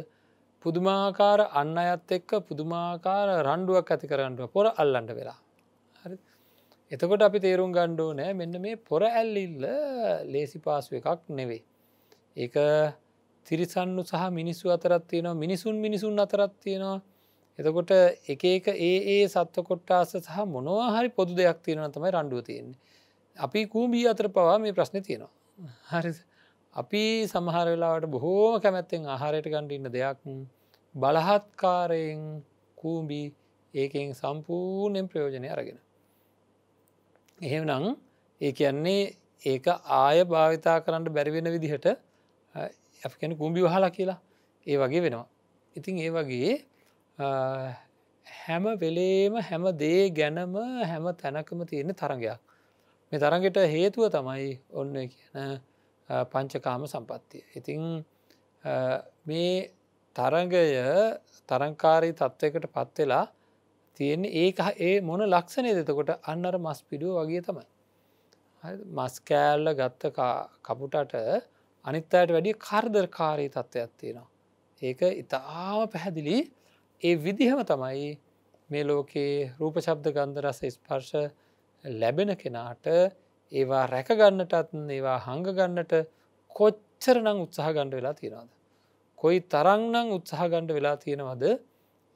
පුදුමාකාර අන්න අයත් එක්ක පුදුමාකාර රණ්ඩුවක් ඇති කරන්නඩුව පොර අල්ලන්ඩ වෙලා. හරි එතකොට අපි තේරුම් ගණ්ඩෝ නෑ මෙන්න මේ පොර ඇල්ලිල්ල ලේසි පාසු එකක් නෙවෙයි. ඒ තිරිසන්නු සහ මිනිස්සු අතරත් තියෙනවා. මිනිසුන් මිනිසුන් අතරත් තියෙනවා. එතකොට එක එක ඒ ඒ සත්ව කොට්ටාස සහ මොනවා හරි පොදු දෙයක් තියෙන තමයි රණ්ඩුව තියෙන්නේ. අපි කූම්බී අතර පවා මේ ප්‍රශ්න තියෙනවා. හරි. අපි සමහර වෙලාවට බොහෝම කැමැත්තෙන් ආහාරයට ගණඩ ඉන්න දෙයක් බලහත්කාරයෙන් කූම්බී ඒකෙන් සම්පූර්ණයෙන් ප්‍රයෝජනය අරගෙන. එහෙම නං ඒ කියන්නේ ඒක ආය භාවිතා කරන්න බැරිවෙන විදිහට ඇකැන කුම්බි වහලා කියලා ඒ වගේ වෙනවා. ඉතින් ඒ වගේ හැම වෙලේම හැම දේ ගැනම හැම තැනකම තියෙන තරගයක්. මේ තරගෙට හේතුව තමයි ඔන්න කියන පංචකාම සම්පත්තිය. ඉතිං මේ තරගය තරංකාරී තත්ත්වයකට පත්වෙලා තියෙන්නේ ඒක ඒ මොන ලක්ෂණය දෙතකොට අන්නර මස් පිඩුව වගේ තමයි. මස් කෑල්ල ගත්ත කපුටට අනිත් අයට වැඩිය කරදරකාරී තත්ත්වයක් තියෙනවා. ඒක ඉතාම පැහැදිලි ඒ විදිහම තමයි මේ ලෝකයේ රූප ශබ්ද ගන්ධ රස ස්පර්ශ ලැබෙන කෙනාට ඒවා රැකගන්නටත් ඒවා හංගගන්නට කොච්චර නං උත්සාහ ගණ්ඩ වෙලා තියෙනවාද. කොයි තරංනං උත්සාහ ගණ්ඩ වෙලා තියෙනවද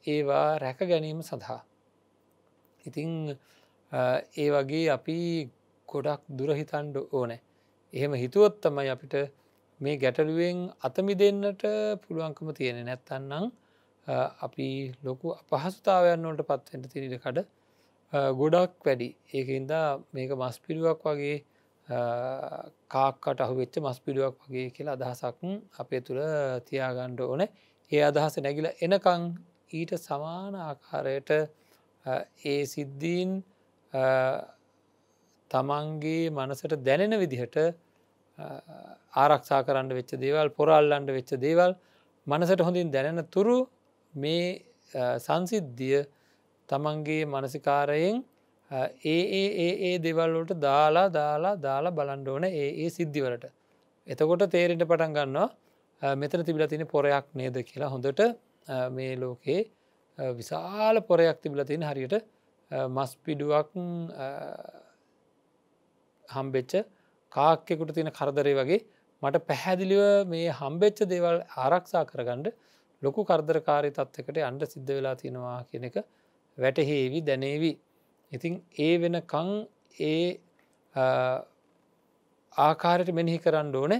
ඒවා රැක ගැනීම සඳහා. ඉතිං ඒ වගේ අපි ගොඩක් දුරහිතන්ඩ ඕනෑ. එහෙම හිතුවොත් තමයි අපිට මේ ගැටලුවෙන් අතමි දෙන්නට පුළුවන්කම තියෙන නැත්තන්නම් අපි ලොකු අපහසුතාවයන් වලට පත්වෙන්ට තිරිඩකඩ ගොඩක් වැඩි. ඒකන්දා මේක මස් පිරුවක් වගේ කාක්කට අහු වෙච්ච මස් පිරුවක් වගේ කියලා අදහසක් අපේ තුළ තියාගණ්ඩ ඕන. ඒ අදහස නැගිල එනකං ඊට සමාන ආකාරයට ඒ සිද්ධීන් තමන්ගේ මනසට දැනෙන විදිහට ආරක්ෂා කරන්න වෙච්ච දේවල් පොරල්ලන්ඩ වෙච්ච දේවල් මනසට හොඳින් දැනෙන තුරු මේ සංසිද්ධිය තමන්ගේ මනසිකාරයෙන් ඒ ඒ ඒ ඒ දෙවල්ලට දාලා දාලා දාලා බලන්ඩෝන ඒ ඒ සිද්ධිවලට එතකොට තේරෙන්ට පටන් ගන්නවා මෙතන තිබිල තින පොරයක් නේද කියලා හොඳට මේ ලෝකයේ විශාල පොරයක් තිබිල තියෙන හරියට මස් පිඩුවක් හම්බෙච්ච කාක්කෙකුට තියෙන කරදරේ වගේ මට පැහැදිලිව මේ හම්බෙච්ච දේවල් ආරක්ෂා කරගණ්ඩ ලොකු කරදරකාරී තත්වකට අන්ඩ සිද්ධ වෙලා තියෙනවා කියන එක වැටහේවි දැනේවි. ඉතිං ඒ වෙනකං ඒ ආකාරයට මෙනෙහි කරන්න ඕන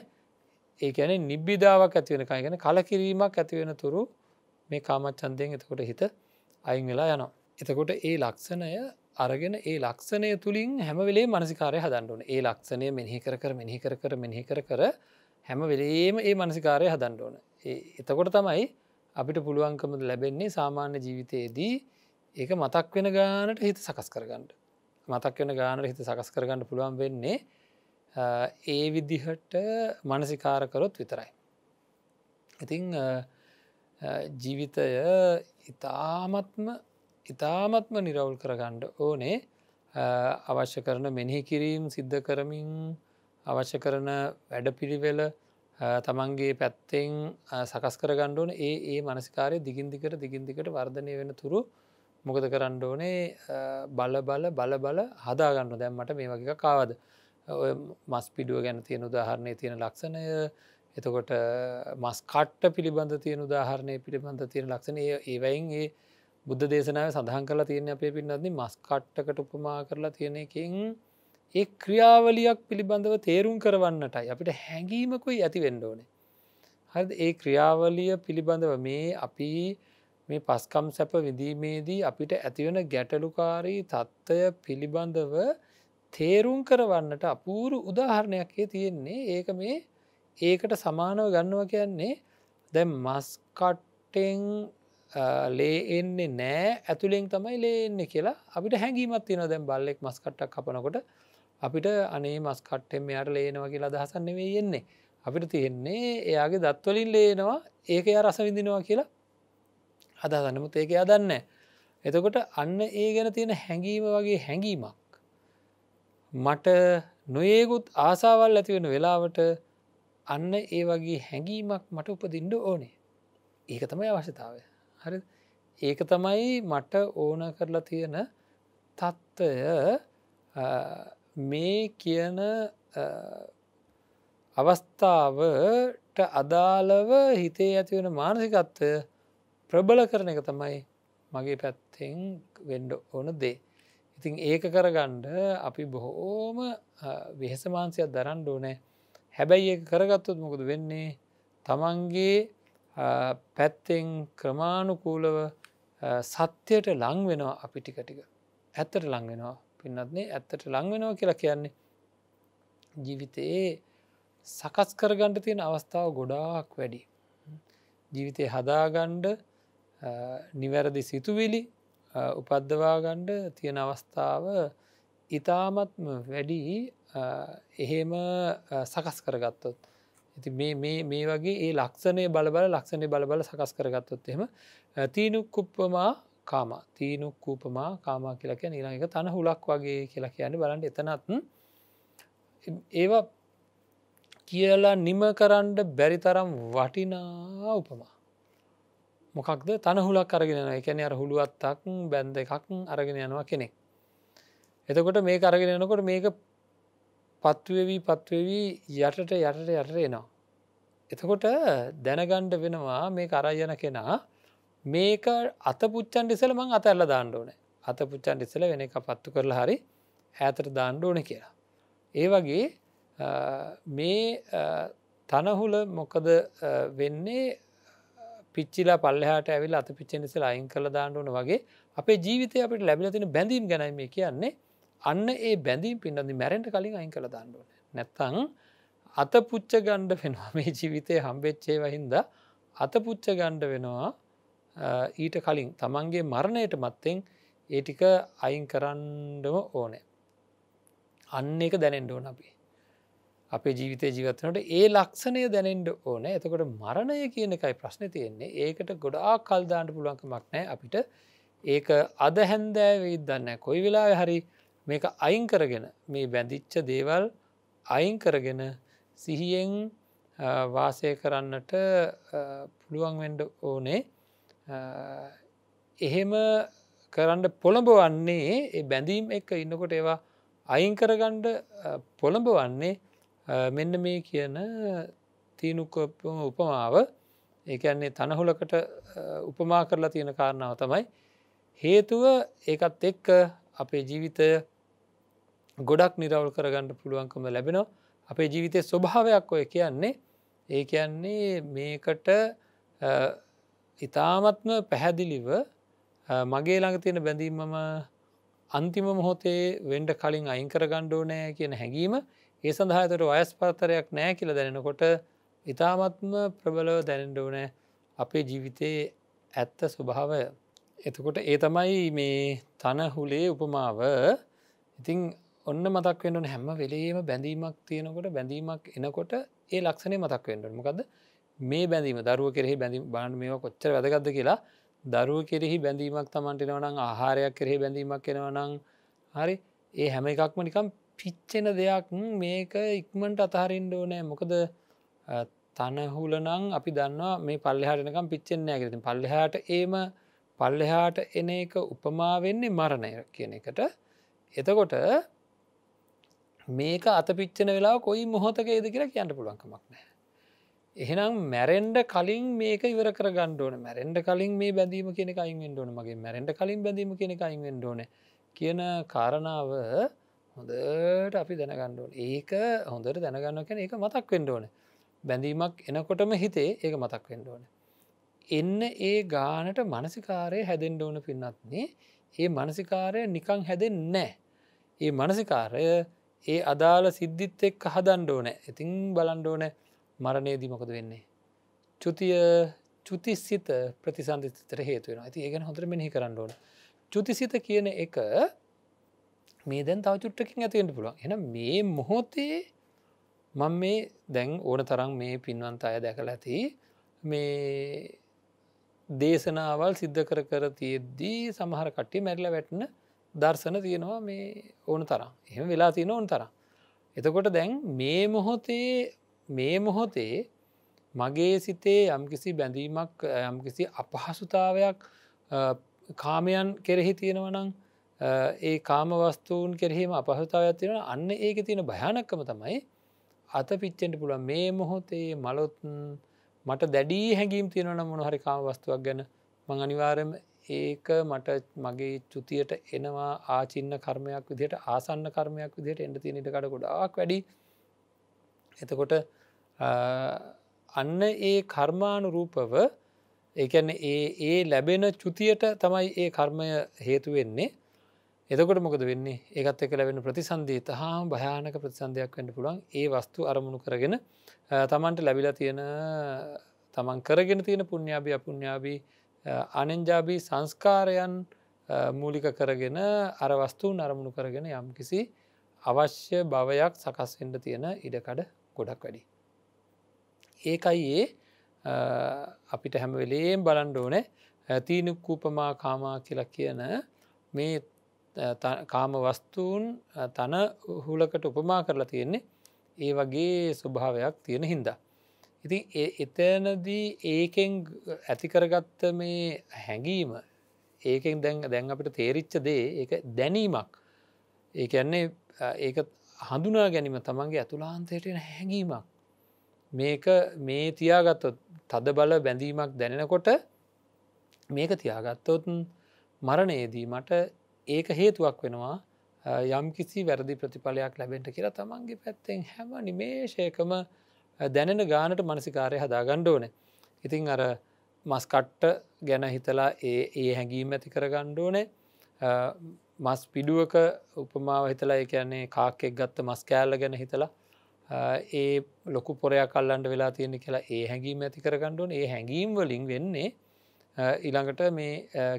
ඒ ඇන නිබ්බිධාවක් ඇතිවෙනකයි ගැන කලකිරීමක් ඇතිවෙන තුරු මේ කාමච්චන්දයෙන් එතකොට හිත අයින් වෙලා යනවා. එතකොට ඒ ලක්ෂණය අරගෙන ඒ ලක්ෂණය තුළින් හැමවෙලේ මනසිකාරය හදන්ඩුවන ඒ ලක්ෂණය මෙහි කර කර මෙහි කර කර මෙහි කර කර හැම වෙලේම ඒ මනසිකාරය හදන්ඩෝන එතකොට තමයි අපිට පුළුවන්කම ලැබෙන්නේ සාමාන්‍ය ජීවිතයේදී ඒක මතක් වෙන ගානට හිත සකස් කරගන්නඩ මතක් වෙන ගානට හිත සකස් කරගන්න පුළුවන් වෙන්නේ ඒ විදිහට මනසිකාරකරොත් විතරයි. ඉතිං ජීවිතය ඉතාමත්ම ඉතාමත්ම නිරවුල් කරගණ්ඩ ඕනේ. අවශ්‍ය කරන මෙනෙහි කිරීම් සිද්ධ කරමින් අවශ්‍ය කරන වැඩ පිළිවෙල තමන්ගේ පැත්තෙන් සකස් කරගණ්ඩෝන ඒ ඒ මනසිකාරය දිගින්දිකට දිගින්දිකට වර්ධනය වෙන තුරු මොකද කරන්න ඕනේ? බල බල බල බල හදාගන්න දැම්මට මේ වගේ කාවද ඔය මස් පිඩුව ගැන තියෙන උදාහරණය තියෙන ලක්ෂණය. එතකොට මස් කට්ට පිළිබඳ තියෙන උදාහරණය පිළිබඳ තියෙන ලක්ෂණ. ඒවයින් ඒ බුද්ධ දේශනාව සඳහන් කරලා තියෙන අපේ පින්නදන්නේ මස් කට්ටකට උපමා කරලා තියෙන එකින් ඒ ක්‍රියාවලියක් පිළිබඳව තේරුම් කරවන්නටයි අපිට හැඟීමකුයි ඇති වෙන්ඩෝනේ හද ඒ ක්‍රියාවලිය පිළිබඳව මේ අපි මේ පස්කම් සැප විදීමේදී අපිට ඇතිවන ගැටලුකාරී තත්ත්වය පිළිබඳව තේරුම් කරවන්නට අපූරු උදාහරණයක්ේ තියෙන්නේ. ඒක මේ ඒකට සමානව ගන්නව කියන්නේ දැ මස්කට්ටෙන් ලේ එන්නේ නෑ. ඇතුළෙන් තමයි ලේන්න කියලා අපිට හැඟීමත් තින දැම් බල්ලෙක් මස්කට්ටක් කපනකොට අපිට අනේ මස්කට්ටෙන් මෙයාට ලේනවා කියලා දහසන්න වේ යෙන්නේ අපිට තියෙන්නේ එයාගේ දත්වලින් ලේනවා ඒක යා රස විඳිනවා කියලා අදහසන්නමුත් ඒක අදන්න එතකොට අන්න ඒ ගැන තියෙන හැඟීම වගේ හැඟීමක් මට නොඒකුත් ආසාවල් ඇතිවෙන වෙලාවට අන්න ඒ වගේ හැඟීමක් මට උපදින්ඩ ඕනේ. ඒක තමයි අවශ්‍යතාවය. හරි. ඒක තමයි මට ඕන කරලා තියෙන තත්ත්වය මේ කියන අවස්ථාවට අදාළව හිතේ ඇතිවෙන මානසිකත්වය ප්‍රබල කරන එක තමයි මගේ පැත්තෙන් වෙන්ඩ ඕන දේ. ඉතින් ඒක කරගණ්ඩ අපි බොහෝම වෙහෙසමාන්සයක් දරන්න ඕනෑ. හැබැයි ඒ කරගත්තොත් මොකද වෙන්නේ? තමන්ගේ පැත්තෙන් ක්‍රමාණුකූලව සත්‍යයට ලං වෙනවා අපි ටික ටික ඇත්තට ලං වෙනවා පින්නත්නේ ඇත්තට ලං වෙනවා කියලා කියන්නේ ජීවිතයේ සකස් කරගණ්ඩ තියෙන අවස්ථාව ගොඩාක් වැඩි. ජීවිතය හදාගණ්ඩ නිවැරදි සිතුවිලි උපද්දවාගණ්ඩ තියෙන අවස්ථාව ඉතාමත්ම වැඩි එහෙම සකස් කරගත්තොත්. ඇති මේ වගේ ඒ ලක්ෂණය බලබල ලක්ෂණය බලබල සකස් කරගත්තොත් එහෙම තීනුකුප්පමා කාම. තීනුක් කූපමා කාමා කියලා කිය නිරක තන හුලක් වගේ කියලා කියන්න බලන්න එතනත්. ඒවා කියලා නිම කරන්ඩ බැරි තරම් වටිනා උපමා. මොකක්ද? තනහුලක් අරගෙන එකැන අර හුළුවත්තක් බැන්ද එකක් අරගෙන යනවා කෙනෙක්. එතකොට මේ අරගෙන යනකොට මේක පත්වවී පත්වවී යටට යටට යට එනවා. එතකොට දැනගණ්ඩ වෙනවා මේ කරයන කෙනා මේක අතපුච්චන් ඩිසල මං අතැල්ල දාණ්ඩ ඕන. අතපුච්චන් ඩිසල වෙන එක පත්තු කරලා හරි ඇතට දාණ්ඩ ඕන කියලා. ඒ වගේ මේ තනහුල මොකද වෙන්නේ? පිච්චිලා පල්ලහට ඇවිල් අත පිච්චෙන් නිසල අයින් කළ දාන්නඩුවන වගේ අපේ ජීවිතය අපට ලැබිල තින බැඳීම් ගැනීම කියන්නේ. අන්න ඒ බැඳීම් පින්නදි මැරෙන්ට කලින් අයින් කළ දාන්නඩුවන නැත්තං අතපුච්ච ගණ්ඩ වෙනවා. මේ ජීවිතය හම්බෙච්චේ වහින්ද අතපුච්ච ගණ්ඩ වෙනවා. ඊට කලින් තමන්ගේ මරණයට මත්තෙන් ඒටික අයින් කරන්නම ඕනෑ. අන්න එක දැනෙන්ඩ ඕන අපි. අපේ ජීවිතය ජීවත්වනට ඒ ලක්ෂණය දැනෙන්ඩ ඕන. එතකොට මරණය කියන එකයි ප්‍රශ්න තියෙන්නේ. ඒකට ගොඩා කල්දාන්ට පුළුවන්කමක් නෑ අපිට. ඒක අද හැන්දෑවෙයි දන්න කොයි වෙලා හරි මේක අයින් කරගෙන මේ බැඳිච්ච දේවල් අයින් කරගෙන සිහියෙන් වාසය කරන්නට පුළුවන් වෙන්ඩ ඕනේ. එහෙම කරන්න පොළඹ වන්නේ ඒ බැඳීම් එක ඉන්නකොට ඒවා අයින් කරගණ්ඩ පොළඹ වන්නේ මෙන්න මේ කියන තීනුකොපම උපමාව. ඒන්නේ තනහුලකට උපමා කරලා තියෙන කාරණාව තමයි හේතුව ඒකත් එක්ක අපේ ජීවිතය ගොඩක් නිරවල් කරගන්න පුළුවන්කම ලැබෙනවා. අපේ ජීවිතය ස්වභාවයක් ඔය කියන්නේ. ඒ කියන්නේ මේකට ඉතාමත්ම පැහැදිලිව මගේ ළඟ තියෙන බැඳීමම අන්තිම මොහොතේ වෙන්ඩ කලින් අයිංකර ගණ්ඩෝ නෑ කියන හැඟීම. ඒ සඳහාතට වයස් පත්තරයක් නෑ කියල දැනෙනකොට ඉතාමත්ම ප්‍රබලව දැනෙන්ඩ ඕනෑ අපේ ජීවිතයේ ඇත්ත ස්වභාවය. එතකොට ඒ තමයි මේ තනහුලේ උපමාව. ඉතිං ඔන්න මතක් වෙන්ඩුන හැම වෙලේම බැඳීමක් තියෙනකොට බැඳීමක් එනකොට ඒ ලක්ෂණය මතක් වෙන්ඩුව මොකද මේ බැඳීම දරුව කෙරෙහි බැඳීම. බාන මේවා කොච්චර වැදගත්ද කියලා. දරුව කෙරෙහි බැඳීමක් තමන්ටෙනවනං ආහාරයක් කෙරෙහි බැඳීමක් එෙනවනං හරි? ඒ හැම එකක්ම නිකම් පිච්චෙන දෙයක් මේක ඉක්මට අතහරින්ඩ ඕනෑ. මොකද තනහුලනං අපි දන්නවා මේ පල්ලෙහාටනකම් පිච්චෙන්නේ ඇගරති පල්ලෙහාට ඒම පල්ලෙහාට එන එක උපමාවෙන්නේ මරණය කියන එකට. එතකොට මේක අත පිච්චන වෙලා කොයි මොහොතක ඒද කියලා කියන්න පුළුවන්කමක් නෑ එහෙනම් මැරෙන්ඩ කලින් මේක ඉවර කර ගණ්ඩෝන මැරෙන්ඩ කලින් මේ බැඳීම කියෙන අයිෙන් ෝන මගේ මැරෙන්ඩ කලින් බැඳීම කියෙන අයිෙන් ෝන කියන කාරණාව හොඳට අපි දැනගණ්ඩුවන් ඒක හොඳට දැනගන්න කැන ඒක මතක් වෙන්ඩ ඕන. බැඳීමක් එනකොටම හිතේ ඒක මතක් වෙන්ඩ ඕන. එන්න ඒ ගානට මනසිකාරය හැදෙන්ඩ ඕන පින්නත්න්නේ ඒ මනසිකාරය නිකං හැදෙන් නෑ ඒ මනසිකාරය ඒ අදාළ සිද්ධිත් එක් හදන්ඩ ඕන. ඉතිං බලන්ඩ ඕන මරණයේදී මොකද වෙන්නේ? චුතිය චුතිසිත ප්‍රතිසන්ධිතර හේතුවෙන ඇති ඒගෙන හොඳර මෙහි කරන්න ඕන. චුතිසිත කියන එක මේ දැන් තව චුට්ටකින් ඇතිෙන්ට පුළුවන්. එන මේ මොහොතේ මං මේ දැන් ඕන තරම් මේ පින්වන්ත අය දැකල ඇති මේ දේශනාවල් සිද්ධ කර කර තියෙද්දී සමහර කට්ටි මැරිල වැටන දර්ශන තියෙනවා මේ ඕන තරම්. එහෙම වෙලා තියෙන ඕන තරම්. එතකොට දැන් මේ මොහොතේ මේ මොහොතේ මගේ සිතේ යම්කිසි බැඳීමක් යම්කිසි අපහසුතාවයක් කාමයන් කෙරෙහි තියෙනවනං ඒ කාම වස්තුූන් කෙරෙහිම අපහතාවයක් තියෙන අන්න ඒක තියෙන භයානක්කම තමයි අත පිච්චෙන්ට පුළුව මේ මොහොතේ මලොත් මට දැඩී හැඟීම් තියෙනවන මොනහරි කාම වස්තුවක් ගැන මං අනිවාරම ඒක මට මගේ චුතියට එනවා ආචින්න කර්මයක් විදියට ආසන්න කර්මයක් විදියට එට තිනට කට ගොඩාක් වැඩි. එතකොට අන්න ඒ කර්මානු රූපව ඒැන ඒ ඒ ලැබෙන චුතියට තමයි ඒ කර්මය හේතු වෙන්නේ. එතකොට මොකද වෙන්නේ? ඒකත් එක ලැබෙන ප්‍රතිසන්දී තහා භයානක ප්‍රතිසන්ධයක් වන්න පුළුවන්. ඒ වස්තු අරමුණු කරගෙන තමන්ට ලැබිලා තියෙන තමන් කරගෙන තියෙන පුුණ්‍යාබි අපුුණ්‍යාබී අනෙන්ජාබී සංස්කාරයන් මූලික කරගෙන අර වස්තුූ නරමුණු කරගෙන යම් කිසි අවශ්‍ය භවයක් සකස්වෙන්ට තියෙන ඉඩකඩ ගොඩක් වැඩි. ඒකයි ඒ අපිට හැම වෙලේම් බලන්ඩෝනෑ තීනුකූපමා කාමා කියලා කියන මේ කාම වස්තුූන් තන හුලකට උපමා කරලා තියෙන්නේ ඒ වගේ ස්වභාවයක් තියෙන හින්දා. ඉතින් එතනදී ඒකෙන් ඇතිකරගත්ත මේ හැඟීම ඒකෙන් දැන් දැන් අපිට තේරිච්ච දේ ඒක දැනීමක්. ඒන්නේ ඒක හඳුනා ගැනීම තමන්ගේ ඇතුලාන්තයට හැඟීමක්. මේක මේ තියාගත්තොත් තද බල බැඳීමක් දැනෙනකොට මේක තියාගත්තොත් මරණයේදී මට ඒක හේතුවක් වෙනවා. යම් කිසි වැරදි ප්‍රතිඵලයක් ලැබෙන්ට කියලා තමන්ගේ පැත්තෙන් හැම නිමේශයකම දැනෙන ගානට මනසිකාරය හදා ගණ්ඩෝන ඉතිං අර මස්කට්ට ගැන හිතලා ඒ ඒ හැඟීම් ඇති කර ගණ්ඩෝනේ මස් පිඩුවක උපමාව හිතලා කියන්නේ කාක්කෙක් ගත්ත මස් කෑල්ල ගැන හිතලා ඒ ලොකු පොරයක් කල්ලන්ට වෙලා තියෙන කියලා ඒ හැඟීම් ඇති කර ගණ්ඩුවන ඒ හැඟීම් වලින් වෙන්නේ ඊළඟට මේ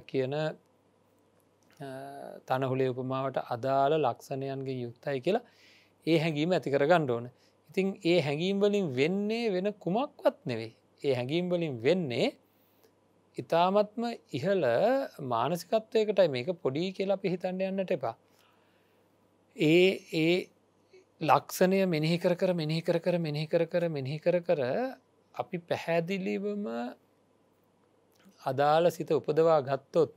කියන තනහුලේ උපමාවට අදාළ ලක්ෂණයන්ගේ යුක්තයි කියලා ඒ හැඟීම ඇති කර ගණ්ඩෝන ඉතින් ඒ හැඟීම්වලින් වෙන්නේ වෙන කුමක්වත් නෙවෙයි. ඒ හැඟීම්වලින් වෙන්නේ ඉතාමත්ම ඉහල මානසිකත්වයකටයි මේක පොඩි කියලා පිහිතන්ඩ යන්නට එපා. ඒ ඒ ලක්ෂණය මෙනෙහි කර කර මෙනෙහි කර කර මෙනෙහි කර කර මෙනෙහි කර කර අපි පැහැදිලිවම අදාළ සිත උපදවා ගත්තොත්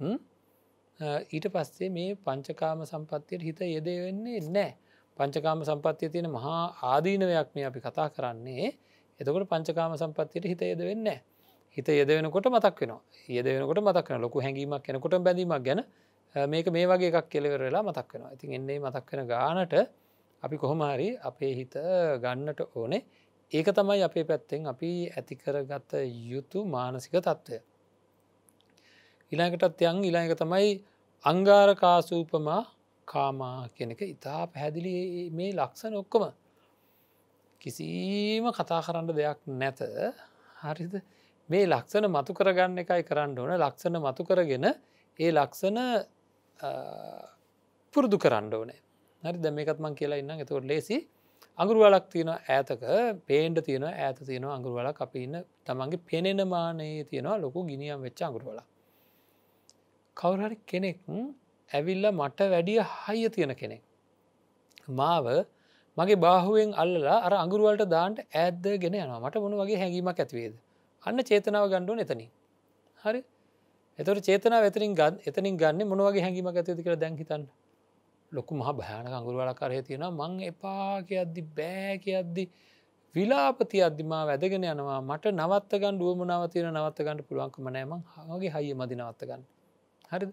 ඊට පස්සේ මේ පංචකාම සම්පත්තියට හිත යෙදේ වෙන්නේ නෑ පංචකාම සම්පත්තිය තියෙන මහා ආදීනවයක් මේ අපි කතා කරන්නේ. එතකොට පංචකාම සම්පත්තියට හිත යෙද වෙන්න හිත යෙද වෙනකොට මතක් වෙනවා. යෙද වෙනකොට මතක් වෙන ලොකු හැඟීමක් කෙනකොට බැඳීමක් ගැන මේක මේ වගේ එකක් කෙලවර වෙලා මතක් වෙනවා. ඉතින් එන්නේ මතක් වෙන ගානට අපි කොහොමහරි අපේ හිත ගන්නට ඕනේ. ඒක තමයි අපේ පැත්තෙන් අපි ඇතිකරගත යුතු මානසික තත්ත්වය. ඉලාකටත් යන් ඉලාක තමයි අංගාරකාසූපමා කාමා කෙනෙක ඉතා පැහැදිලි මේ ලක්ෂණ ඔක්කොම. කිසිම කතා කරන්න දෙයක් නැත. හරිද? මේ ලක්ෂණ මතු කරගන්න එකයි කරන්න ඕන. ලක්ෂණ මතු කරගෙන ඒ ලක්ෂණ පුරුදු කරන්න ඕනේ. හරි දැ මේකත් මං කියලා ඉන්න එතකොට ලේසි. අඟුරුවලක් තියෙන ඇතක පේන්ඩ තියෙන ඇත තියෙන අඟුරුවල අපි ඉන්න තමන්ගේ පෙනෙන මානයේ තියෙනවා ලොකු ගිනියම් වෙච්ච අඟුරුවල කවුරහරි කෙනෙක් ඇවිල්ල මට වැඩිය හයිය තියෙන කෙනෙක්. මාව මගේ බාහුවෙන් අල්ලලා අර අඟුරුවලට දාන්ට ඇද්ද ගෙන යනවා. මට මොන වගේ හැඟීමක් ඇතිවේද. අන්න චේතනාව ගණ්ඩුව එතනින්. හරි. එතට චේතන වෙතරින් ගත් එතනින් ගන්න මොනවගේ හැඟීමක් ඇතිති කර දැන්හිතන්න ලොකු මහ භයාන අඟුරුවල කරය තියෙන මං එපා කියද්දි බෑ කියද්දි විලාපති අධිමා වැදගෙන යනවා. මට නවත්ත ගන් ුවමනාව තියෙන නවත්ත ගන්නට පුළුවන්කම නෑම හගේ හයිය මදි නවත්ත ගන්න. හරි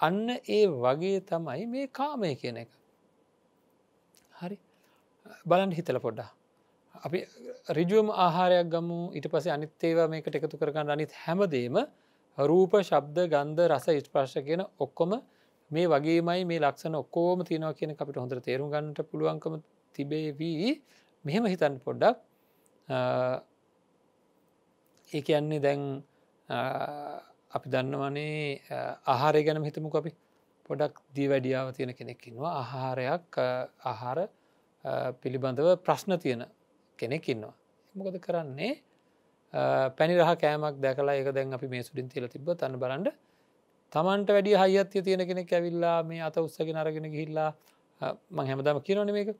අන්න ඒ වගේ තමයි මේ කාමය කියන එක. හරි බලන් හිතල පොඩ්ඩා. අපි රිජුවම ආහාරයක් ගමු ඉට පස අනිත්තේවා මේකට එකතු කරගන්න අනිත් හැමදේම රූප ශබ්ද ගන්ධ රස ඉස්පර්ශ කියන ඔක්කොම මේ වගේමයි මේ ලක්ෂණ ඔක්කෝම තියෙනවා කියන අපිට හොඳට තේරුම් ගන්නට පුළුවන්කම තිබේවී මෙහෙම හිතන්න පොඩ්ඩක් ඒ කියන්නේ දැන් අපි දන්නවනේ ආහාරය ගැනම හිතමුක අපි. පොඩක් දී වැඩියාව තියෙන කෙනෙක්කින්නවා ආහාරයක් ආහාර පිළිබඳව ප්‍රශ්න තියෙන කෙනෙක්කින්නවා. මොකද කරන්නේ? පැනි රහ කෑමක් දැකලා ඒක දැන් අපි මේ සුඩින් තිල තිබ තන්න බලන්ඩ තමන්ට වැඩි හයිත්‍ය තියෙන කෙනෙක් ඇවිල්ලා මේ අත උත්සගෙන අරගෙන ගිහිල්ලා මං හැමදම කියනොන මේක.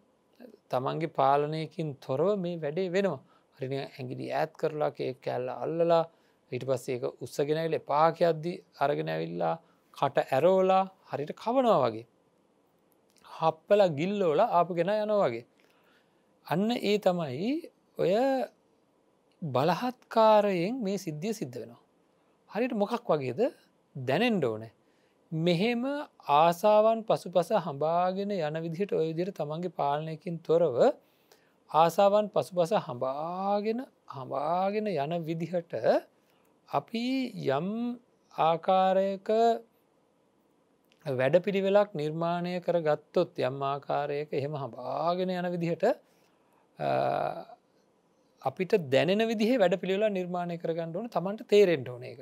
තමන්ගේ පාලනයකින් තොරව මේ වැඩේ වෙනවා. හරින ඇගිලි ඇත් කරලා ඒ කැල්ල අල්ලලා ඊට පස්සේ ඒක උත්සගෙනවිල පාකයක්ද්දි අරගෙන ඇවිල්ලා කට ඇරෝලා හරිට කවනවා වගේ. හප්පල ගිල්ලෝල ආපු ගෙන යනවා වගේ. අන්න ඒ තමයි ඔය බලහත්කාරයෙන් මේ සිද්ධිය සිද්ධ වෙනවා. හරිට මොකක් වගේද? දැනෙන්ඩ ඕනෑ. මෙහෙම ආසාවන් පසු පස හඹාගෙන යන විදිහට ඔය විදිර තමන්ගේ පාලනයකින් තොරව ආසාවන් පසු පස හඹාගෙන හඹාගෙන යන විදිහට අපි යම් ආකාරයක වැඩ පිළිවෙලක් නිර්මාණය කර ගත්තොත් යම් ආකාරයක එහෙම හබාගෙන යන විදිහට අපිට දැනෙන විදිහ වැඩ පිළිවෙලා නිර්මාණය කරගන්න ඕන තමන්ට තේරෙන්ට ඕන එක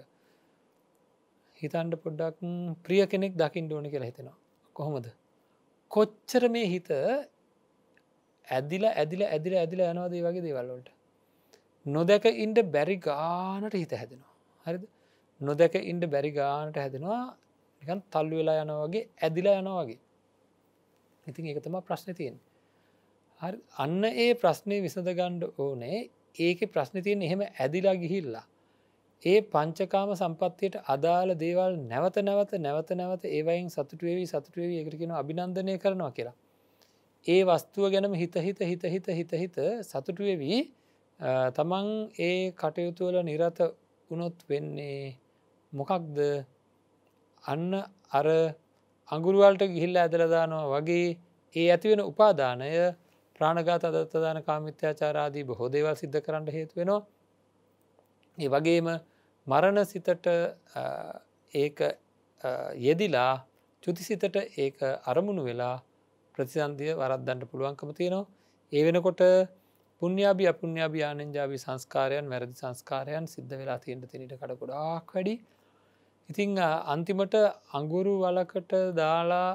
හිතන්ට පොඩ්ඩක් ප්‍රිය කෙනෙක් දකිින් ඕන කියලා හිතෙනවා. කොහොමද? කොච්චර මේ හිත ඇදිල ඇදිල ඇදිල ඇදිල යනවාදේ වගේ දේවල්ලොට නොදැක ඉන්ඩ බැරි ගානට හිත හැදෙනවා. හරිද? නොදැක ඉන්ඩ බැරි ගානට හැදෙනවා. නිකන් තල්ලු වෙලා යනවගේ ඇදිලා යනවාගේ ඉතින් එකතම ප්‍රශ්න තියෙන් හරි. අන්න ඒ ප්‍රශ්නය විසඳ ගණ්ඩ ඕනේ. ඒක ප්‍රශ්න තියෙන් එහෙම ඇදිලා ගිහිල්ලා. ඒ පංචකාම සම්පත්තියට අදාළ දේවල් නැවත නැවත නැවත නැවත ඒවයින් සතුටුවවී සතුටුවවී එකටකෙන අභිනන්දනය කරනවා කියලා. ඒ වස්තුව ගැනම හිත හිත හිත හිත හිත හිත සතුටුවවී තමන් ඒ කටයුතුවල නිරත වනොත් වෙන්නේ මොකක්ද? අන්න අර අඟුරුවල්ට ගිහිල්ල ඇදලදානවා වගේ ඒ ඇතිවෙන උපාදානය ප්‍රාණගත අදත්තදාන කාමිත්‍යාචාරාදී බොහෝ දේවල් සිද්ධ කරන්න හේතු වෙනවා. ඒ වගේම මරණ සිතට ඒක යෙදිලා චුතිසිතට ඒක අරමුණු වෙලා ප්‍රතිසන්දිය වරද්දන්ට පුළුවන්කම තියෙනවා. ඒ වෙනකොට පුුණ්‍යාබි අපුුණ්‍යාබි ආනංජාවි සංස්කාරයන් වැරදි සංස්කාරයන් සිද්ධ වෙලා තියෙන්ට තිනට කඩ ගොඩාක් වැඩි ඉතිං අන්තිමට අඟුරු වලකට දාලා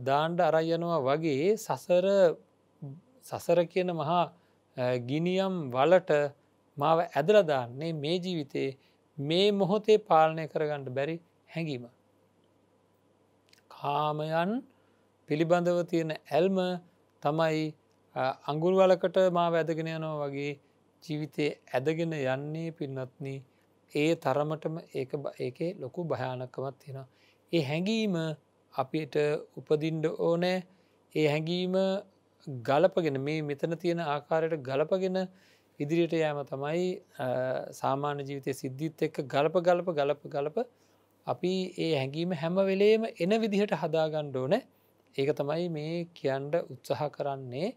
දාණ්ඩ අරයනවා වගේ සසර සසර කියන මහා ගිනියම් වලට මාව ඇදලදාන්නේ මේ ජීවිතේ මේ මොහොතේ පාලනය කරගන්නට බැරි හැඟීම. කාමයන් පිළිබඳව තියෙන ඇල්ම තමයි අඟුරුවලකට මා වැදගෙන යනවා වගේ ජීවිතය ඇදගෙන යන්නේ පින්නත්න ඒ තරමටම ඒක ඒකේ ලොකු භයානකමත් තියෙනවා. ඒ හැඟීම අපිට උපදින්ඩ ඕනෑ. ඒ හැඟීම ගලපගෙන මේ මෙතන තියෙන ආකාරයට ගලපගෙන ඉදිරියට යෑම තමයි සාමාන්‍ය ජීවිතය සිද්ධිත් එක්ක ගලප ගලප ගලප ගලප අපි ඒ හැඟීම හැම වෙලේම එන විදිහට හදාගණ්ඩ ඕන. ඒක තමයි මේ කියන්ඩ උත්සාහ කරන්නේ.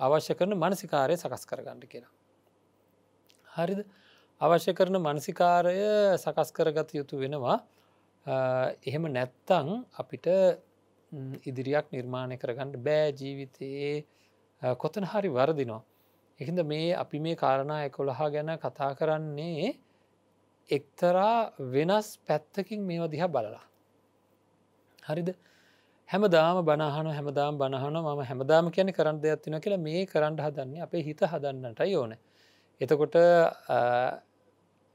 අවශ්‍ය කරන මනසිකාරය සකස් කරගන්නඩ කියලා. හරිද අවශ්‍ය කරන මනසිකාරය සකස් කරගත යුතු වෙනවා එහෙම නැත්තං අපිට ඉදිරියක් නිර්මාණය කරගන්නඩ බෑ ජීවිතයේ කොතන හරි වරදිනවා. එහිද මේ අපි මේ කාරණා එකොළහා ගැන කතා කරන්නේ එක්තරා වෙනස් පැත්තකින් මේවා දිහා බලලා. හරිද හැමදාම බනහන හැමදාම් බනහන ම හැමදාම කියන කරන්න දෙයක් තින කියලා මේ කරන්න හදන්නේ අපේ හිත හදන්නට ඕන. එතකොට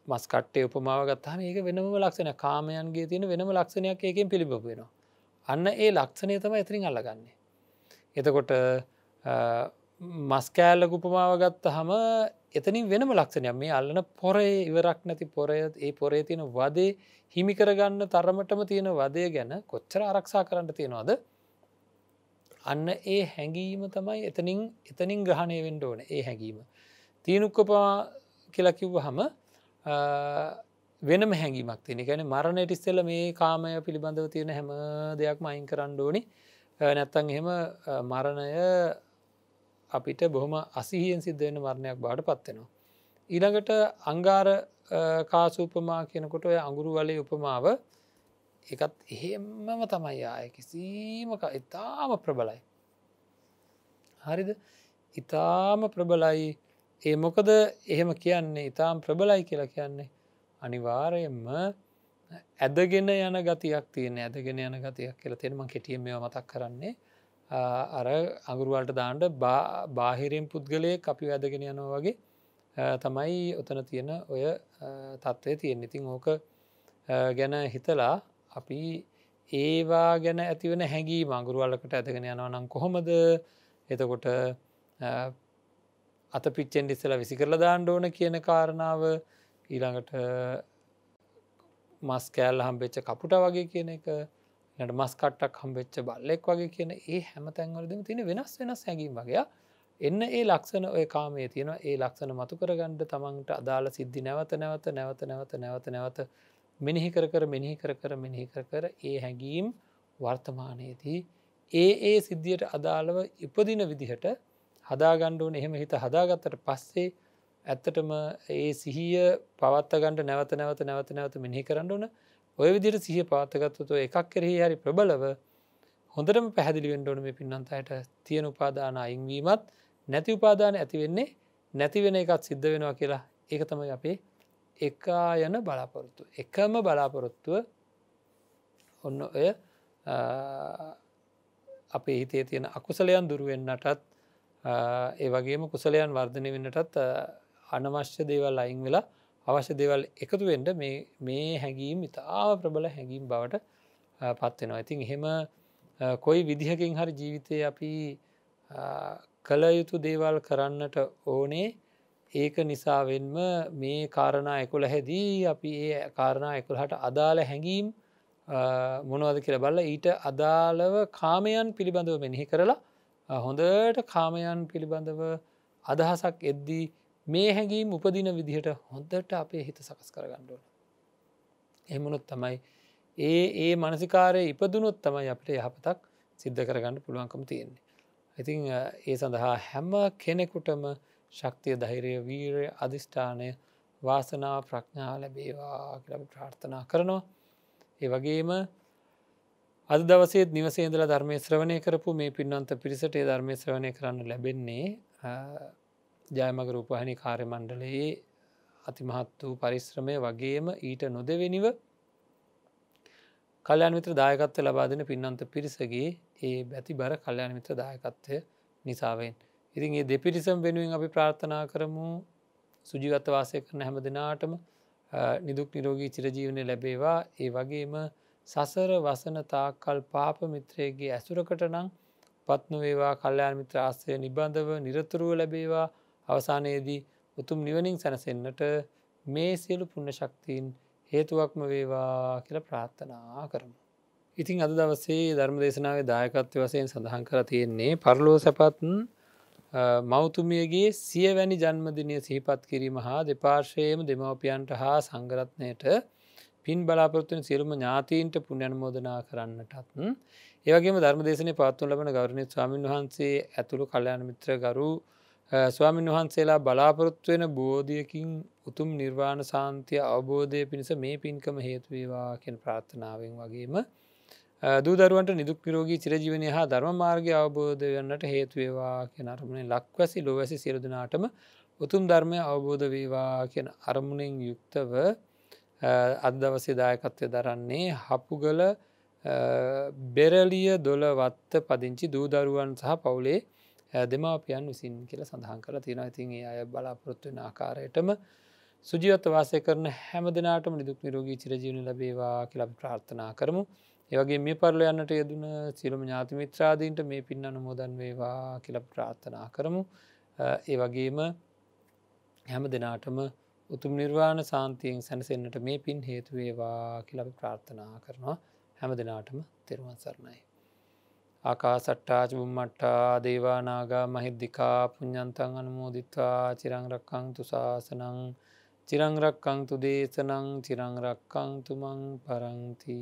මස්කට්ටේ උපමාව ගත්තාම ඒක වෙනම ලක්ෂණ කාමයන්ගේ තියෙන වෙනම ලක්ෂණයක් ඒකෙන් පිළිබ වෙනවා. අන්න ඒ ලක්ෂණය තම ඇතිරින් අල්ලගන්නේ. එතකොට මස්කෑල්ලක උපමාව ගත්ත හම එතනින් වෙනම ලක්ෂණයක්. මේ අල්ලන පොරේ ඉවරක් නැති පොරය ඒ පොරේ තියෙන වදේ හිමිකරගන්න තරමටම තියෙන වදය ගැන කොච්චර ආරක්ෂා කරන්න තියෙනවාද? අන්න ඒ හැඟීම තමයි එතනින් එතනින් ග්‍රහණය වෙන්ඩ ඕන ඒ හැඟීම. තියනුක්කපා කියලකිව්ව හම වෙනම හැඟීමක් තියෙන. ගැන මරණයට ඉස්සෙල්ල මේ කාමය පිළිබඳව තියෙන හැම දෙයක්ම අයින් කරන්න ඕනි. නැත්තන් එහෙම මරණය අපිට බොහොම අසිහියෙන් සිද්ධ වෙන මරණයක් බාට පත්වෙනවා. ඊළඟට අංගාර කාසූපමා කියනකොට ඔය අඟුරු වලේ උපමාව එකත් එහෙම්මම තමයි ආය. කිසිීමක ඉතාම ප්‍රබලයි. හරිද? ඉතාම ප්‍රබලයි. ඒ මොකද එහෙම කියන්නේ? ඉතාම් ප්‍රබලයි කියලා කියන්නේ අනිවාරයෙන්ම ඇදගෙන යන ගතියක් තියෙන ඇදගෙන යන ගතියක් කියලා තියෙනම කෙටියම මතක් කරන්නේ. අර අගුරුවලට දාන්ඩ බාහිරෙන් පුද්ගලය අපි වැදගෙන යනවා වගේ තමයි ඔතන තියෙන ඔය තත්ත්වය තියෙන ඉතින් ඕක ගැන හිතලා අපි ඒවා ගැන ඇතිවන හැඟී මංගුරුවල්ලකට ඇතගෙන යනවා නම් කොහොමද? එතකොට අත පිච්චෙන් ඉස්සල විසි කරල දාණ්ඩ ඕන කියන කාරණාව ඊළඟට මස් කෑල්ල හම්බෙච්ච කපුට වගේ කියන එක ට මස් කට්ටක් හම්බෙච්ච බල්ලෙක් වගේ කියන ඒ හැම තැන්වලදම තියෙන වෙනස් වෙනස් හැඟීම් වගේ එන්න ඒ ලක්ෂණ ඔය කාමේ තියෙන ඒ ලක්ෂණ මතු කරගණ්ඩ තමන්ට අදාළ සිද්ධි නැවත නැවත නැවත නැවත නැවත නැවත මෙනෙහි කර කර මෙනෙහි කර කර මෙනෙහි කර කර ඒ හැඟීම් වර්තමානයේදී ඒ ඒ සිද්ධියට අදාළව ඉපදින විදිහට හදාගණ්ඩුවන එහෙම හිත හදාගත්තට පස්සේ ඇත්තටම ඒ සිහිය පවත්ත ගණඩ නැවත නැවත නැවත නැවත මෙහි කරන්න ඕන. ඔය විදිට සිහිය පාත්තගත්තුතු එකක් කෙරෙහි හරි ප්‍රබලව හොඳටම පැහැදිලි වෙන්ඩෝන මේ පින්නන්තයට තියෙන උපාදාන අයින්වීමත් නැති උපාදාන ඇතිවෙන්නේ නැතිවෙන එකත් සිද්ධ වෙනවා කියලා ඒක තමයි අපේ එකා යන බලාපොරොත්තු. එකම බලාපොරොත්තුව ඔන්න ඔය අපේ හිතේ තියෙන අකුසලයන් දුරුවෙන්නටත් ඒ වගේම කුසලයන් වර්ධනය වෙන්නටත් අනවශ්‍ය දේවල් අයින් වෙලා අවශ්‍ය දේවල් එකතු වෙන්ඩ මේ හැඟීම් ඉතාම ප්‍රබල හැඟීම් බවට පත්වෙනවා. ඉතින් එහෙම කොයි විදිහකින් හරි ජීවිතය අපි කළ යුතු දේවල් කරන්නට ඕනේ ඒක නිසාවෙන්ම මේ කාරණා එකුල හැදී අපි ඒ කාරණා එකුළහට අදාළ හැඟීම් මොනවද කියල බල්ල ඊට අදාළව කාමයන් පිළිබඳව මෙනෙහි කරලා හොඳට කාමයන් පිළිබඳව අදහසක් එද්දී මේ හැඟීම් උපදින විදිහට හොඳට අපේ හිත සකස් කරගණ්ඩුවන. එමුණොත් තමයි ඒ ඒ මනසිකාරය ඉපදුනොත් තමයි අපට යහපතක් සිද්ධ කරගන්න පුළුවන්කම තියෙන්නේ. ඉතිං ඒ සඳහා හැම කෙනෙකුටම ශක්තිය ධෛරය වීරය අධිෂ්ඨානය වාසනාව ප්‍රඥා ලැබේවා කියල ප්‍රාර්ථනා කරනවා. ඒ වගේම අද දවසේත් නිවසේදල ධර්මය ශ්‍රවණය කරපු මේ පින්නන්ත පිරිසට ධර්මය ශ්‍රවණය කරන්න ලැබෙන්නේ ජයමග රූපහනි කාර්ය මණ්ඩලයේ අතිමහත් වූ පරිශ්‍රමය වගේම ඊට නොදවෙනිව කල්‍යන් මිත්‍ර දායකත්ව ලබා දෙන පින්නන්ත පිරිසගේ ඒ බැති බර කල්්‍යයාන මිත්‍ර දායකත්වය නිසාවෙන්. ඉතින් ඒ දෙපිරිසම් වෙනුවෙන් අපි ප්‍රාර්ථනා කරමු. සුජිගත්ත වාසය කරන හැම දෙනාටම නිදුක් නිරෝගී චිරජීවනය ලැබේවා. ඒ වගේම සසර වසන තාකල් පාප මිත්‍රයගේ ඇසුරකට නං පත්නොවේවා. කල්්‍යයාන මිත්‍ර ආසය නිබන්ධව නිරතුරුව ලැබේවා. අවසානයේදී උතුම් නිවනින් සැනසෙන්න්නට මේ සියලු පුුණ ශක්තිීන් හේතුවක්ම වේවා කියල ප්‍රාර්ථනා කරමු. ඉතින් අද දවසේ ධර්ම දේශනාවේ දායකත්ව වසයෙන් සඳහන් කර තියෙන්නේ පරලෝ සැපත්න් මෞතුමියගේ සියවැනි ජන්මදිනය සිහිපත් කිරීම හා දෙපාර්ශයම දෙමවපියන්ට හා සංගරත්නයට පින් බලාපොරත්තුවන සියලුම ඥාතීන්ට පුුණ්‍යන්මෝදනා කරන්නටත්. ඒවගේම ධර්මදේශනය පත්තුන් ලබන ගෞරණය ස්වාමීන් වහන්සේ ඇතුළු කල්්‍යයාන මිත්‍ර ගරු ස්වාමීන් වහන්සේලා බලාපොරොත්තු වෙන බෝධියකින් උතුම් නිර්වාණ සාන්තිය අවබෝධය පිණිස මේ පින්කම හේතුවේවා කියෙන් ප්‍රාර්ථනාවෙන් වගේම දූදරුවන්ට නිදුක් පිරෝගී චිරජීවනය හා ධර්ම මාර්ගය අවබෝධ වන්නට හේතුවේවා කියෙන අරමුණේ ලක්වැසි ලොවැසි සිරදනාටම උතුම් ධර්මය අවබෝධ වේවා කියෙන අරමුණෙන් යුක්තව අදදවසේ දායකත්වය දරන්නේ හපුගල බෙරලිය දොල වත්ත පදිංචි දූදරුවන් සහ පවුලේ දෙමාපියන් විසින් කියල සඳහන් කළ තියෙන ඉතින් ඒ අය බලාපොරොත්තුවෙන ආකාරයටම සුජීවත වාසය කරන හැම දෙනාටම නිදුක් නිරෝගී චිරජීවන ලබේවා කියලබ ප්‍රාර්ථනා කරමු. ඒවගේ මේ පරල යන්නට යෙදන සිරුම ඥාති මිත්‍රාදීන්ට මේ පින්න අනුමෝදන් වේවා කියල ප්‍රාර්ථනා කරමු. ඒ වගේම හැම දෙනාටම උතුම් නිර්වාණ සාන්තියෙන් සැනසෙන්න්නට මේ පින් හේතුවේවා කියලබ ප්‍රාර්ථනා කරනවා. හැම දෙනාටම තෙරුවන් සරණයි. ආකා සට්ටාච බුම්මට්ටා දේවානාගා මහිද්දිකා පුഞ්ඥන්තන් අනුමෝදිත්වා චිරංරක්කං තුසාසනං චිරංරක්කංතු දේශනං චිරංරක්කංතුමං පරංති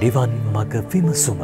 නිවන් මග විමසුම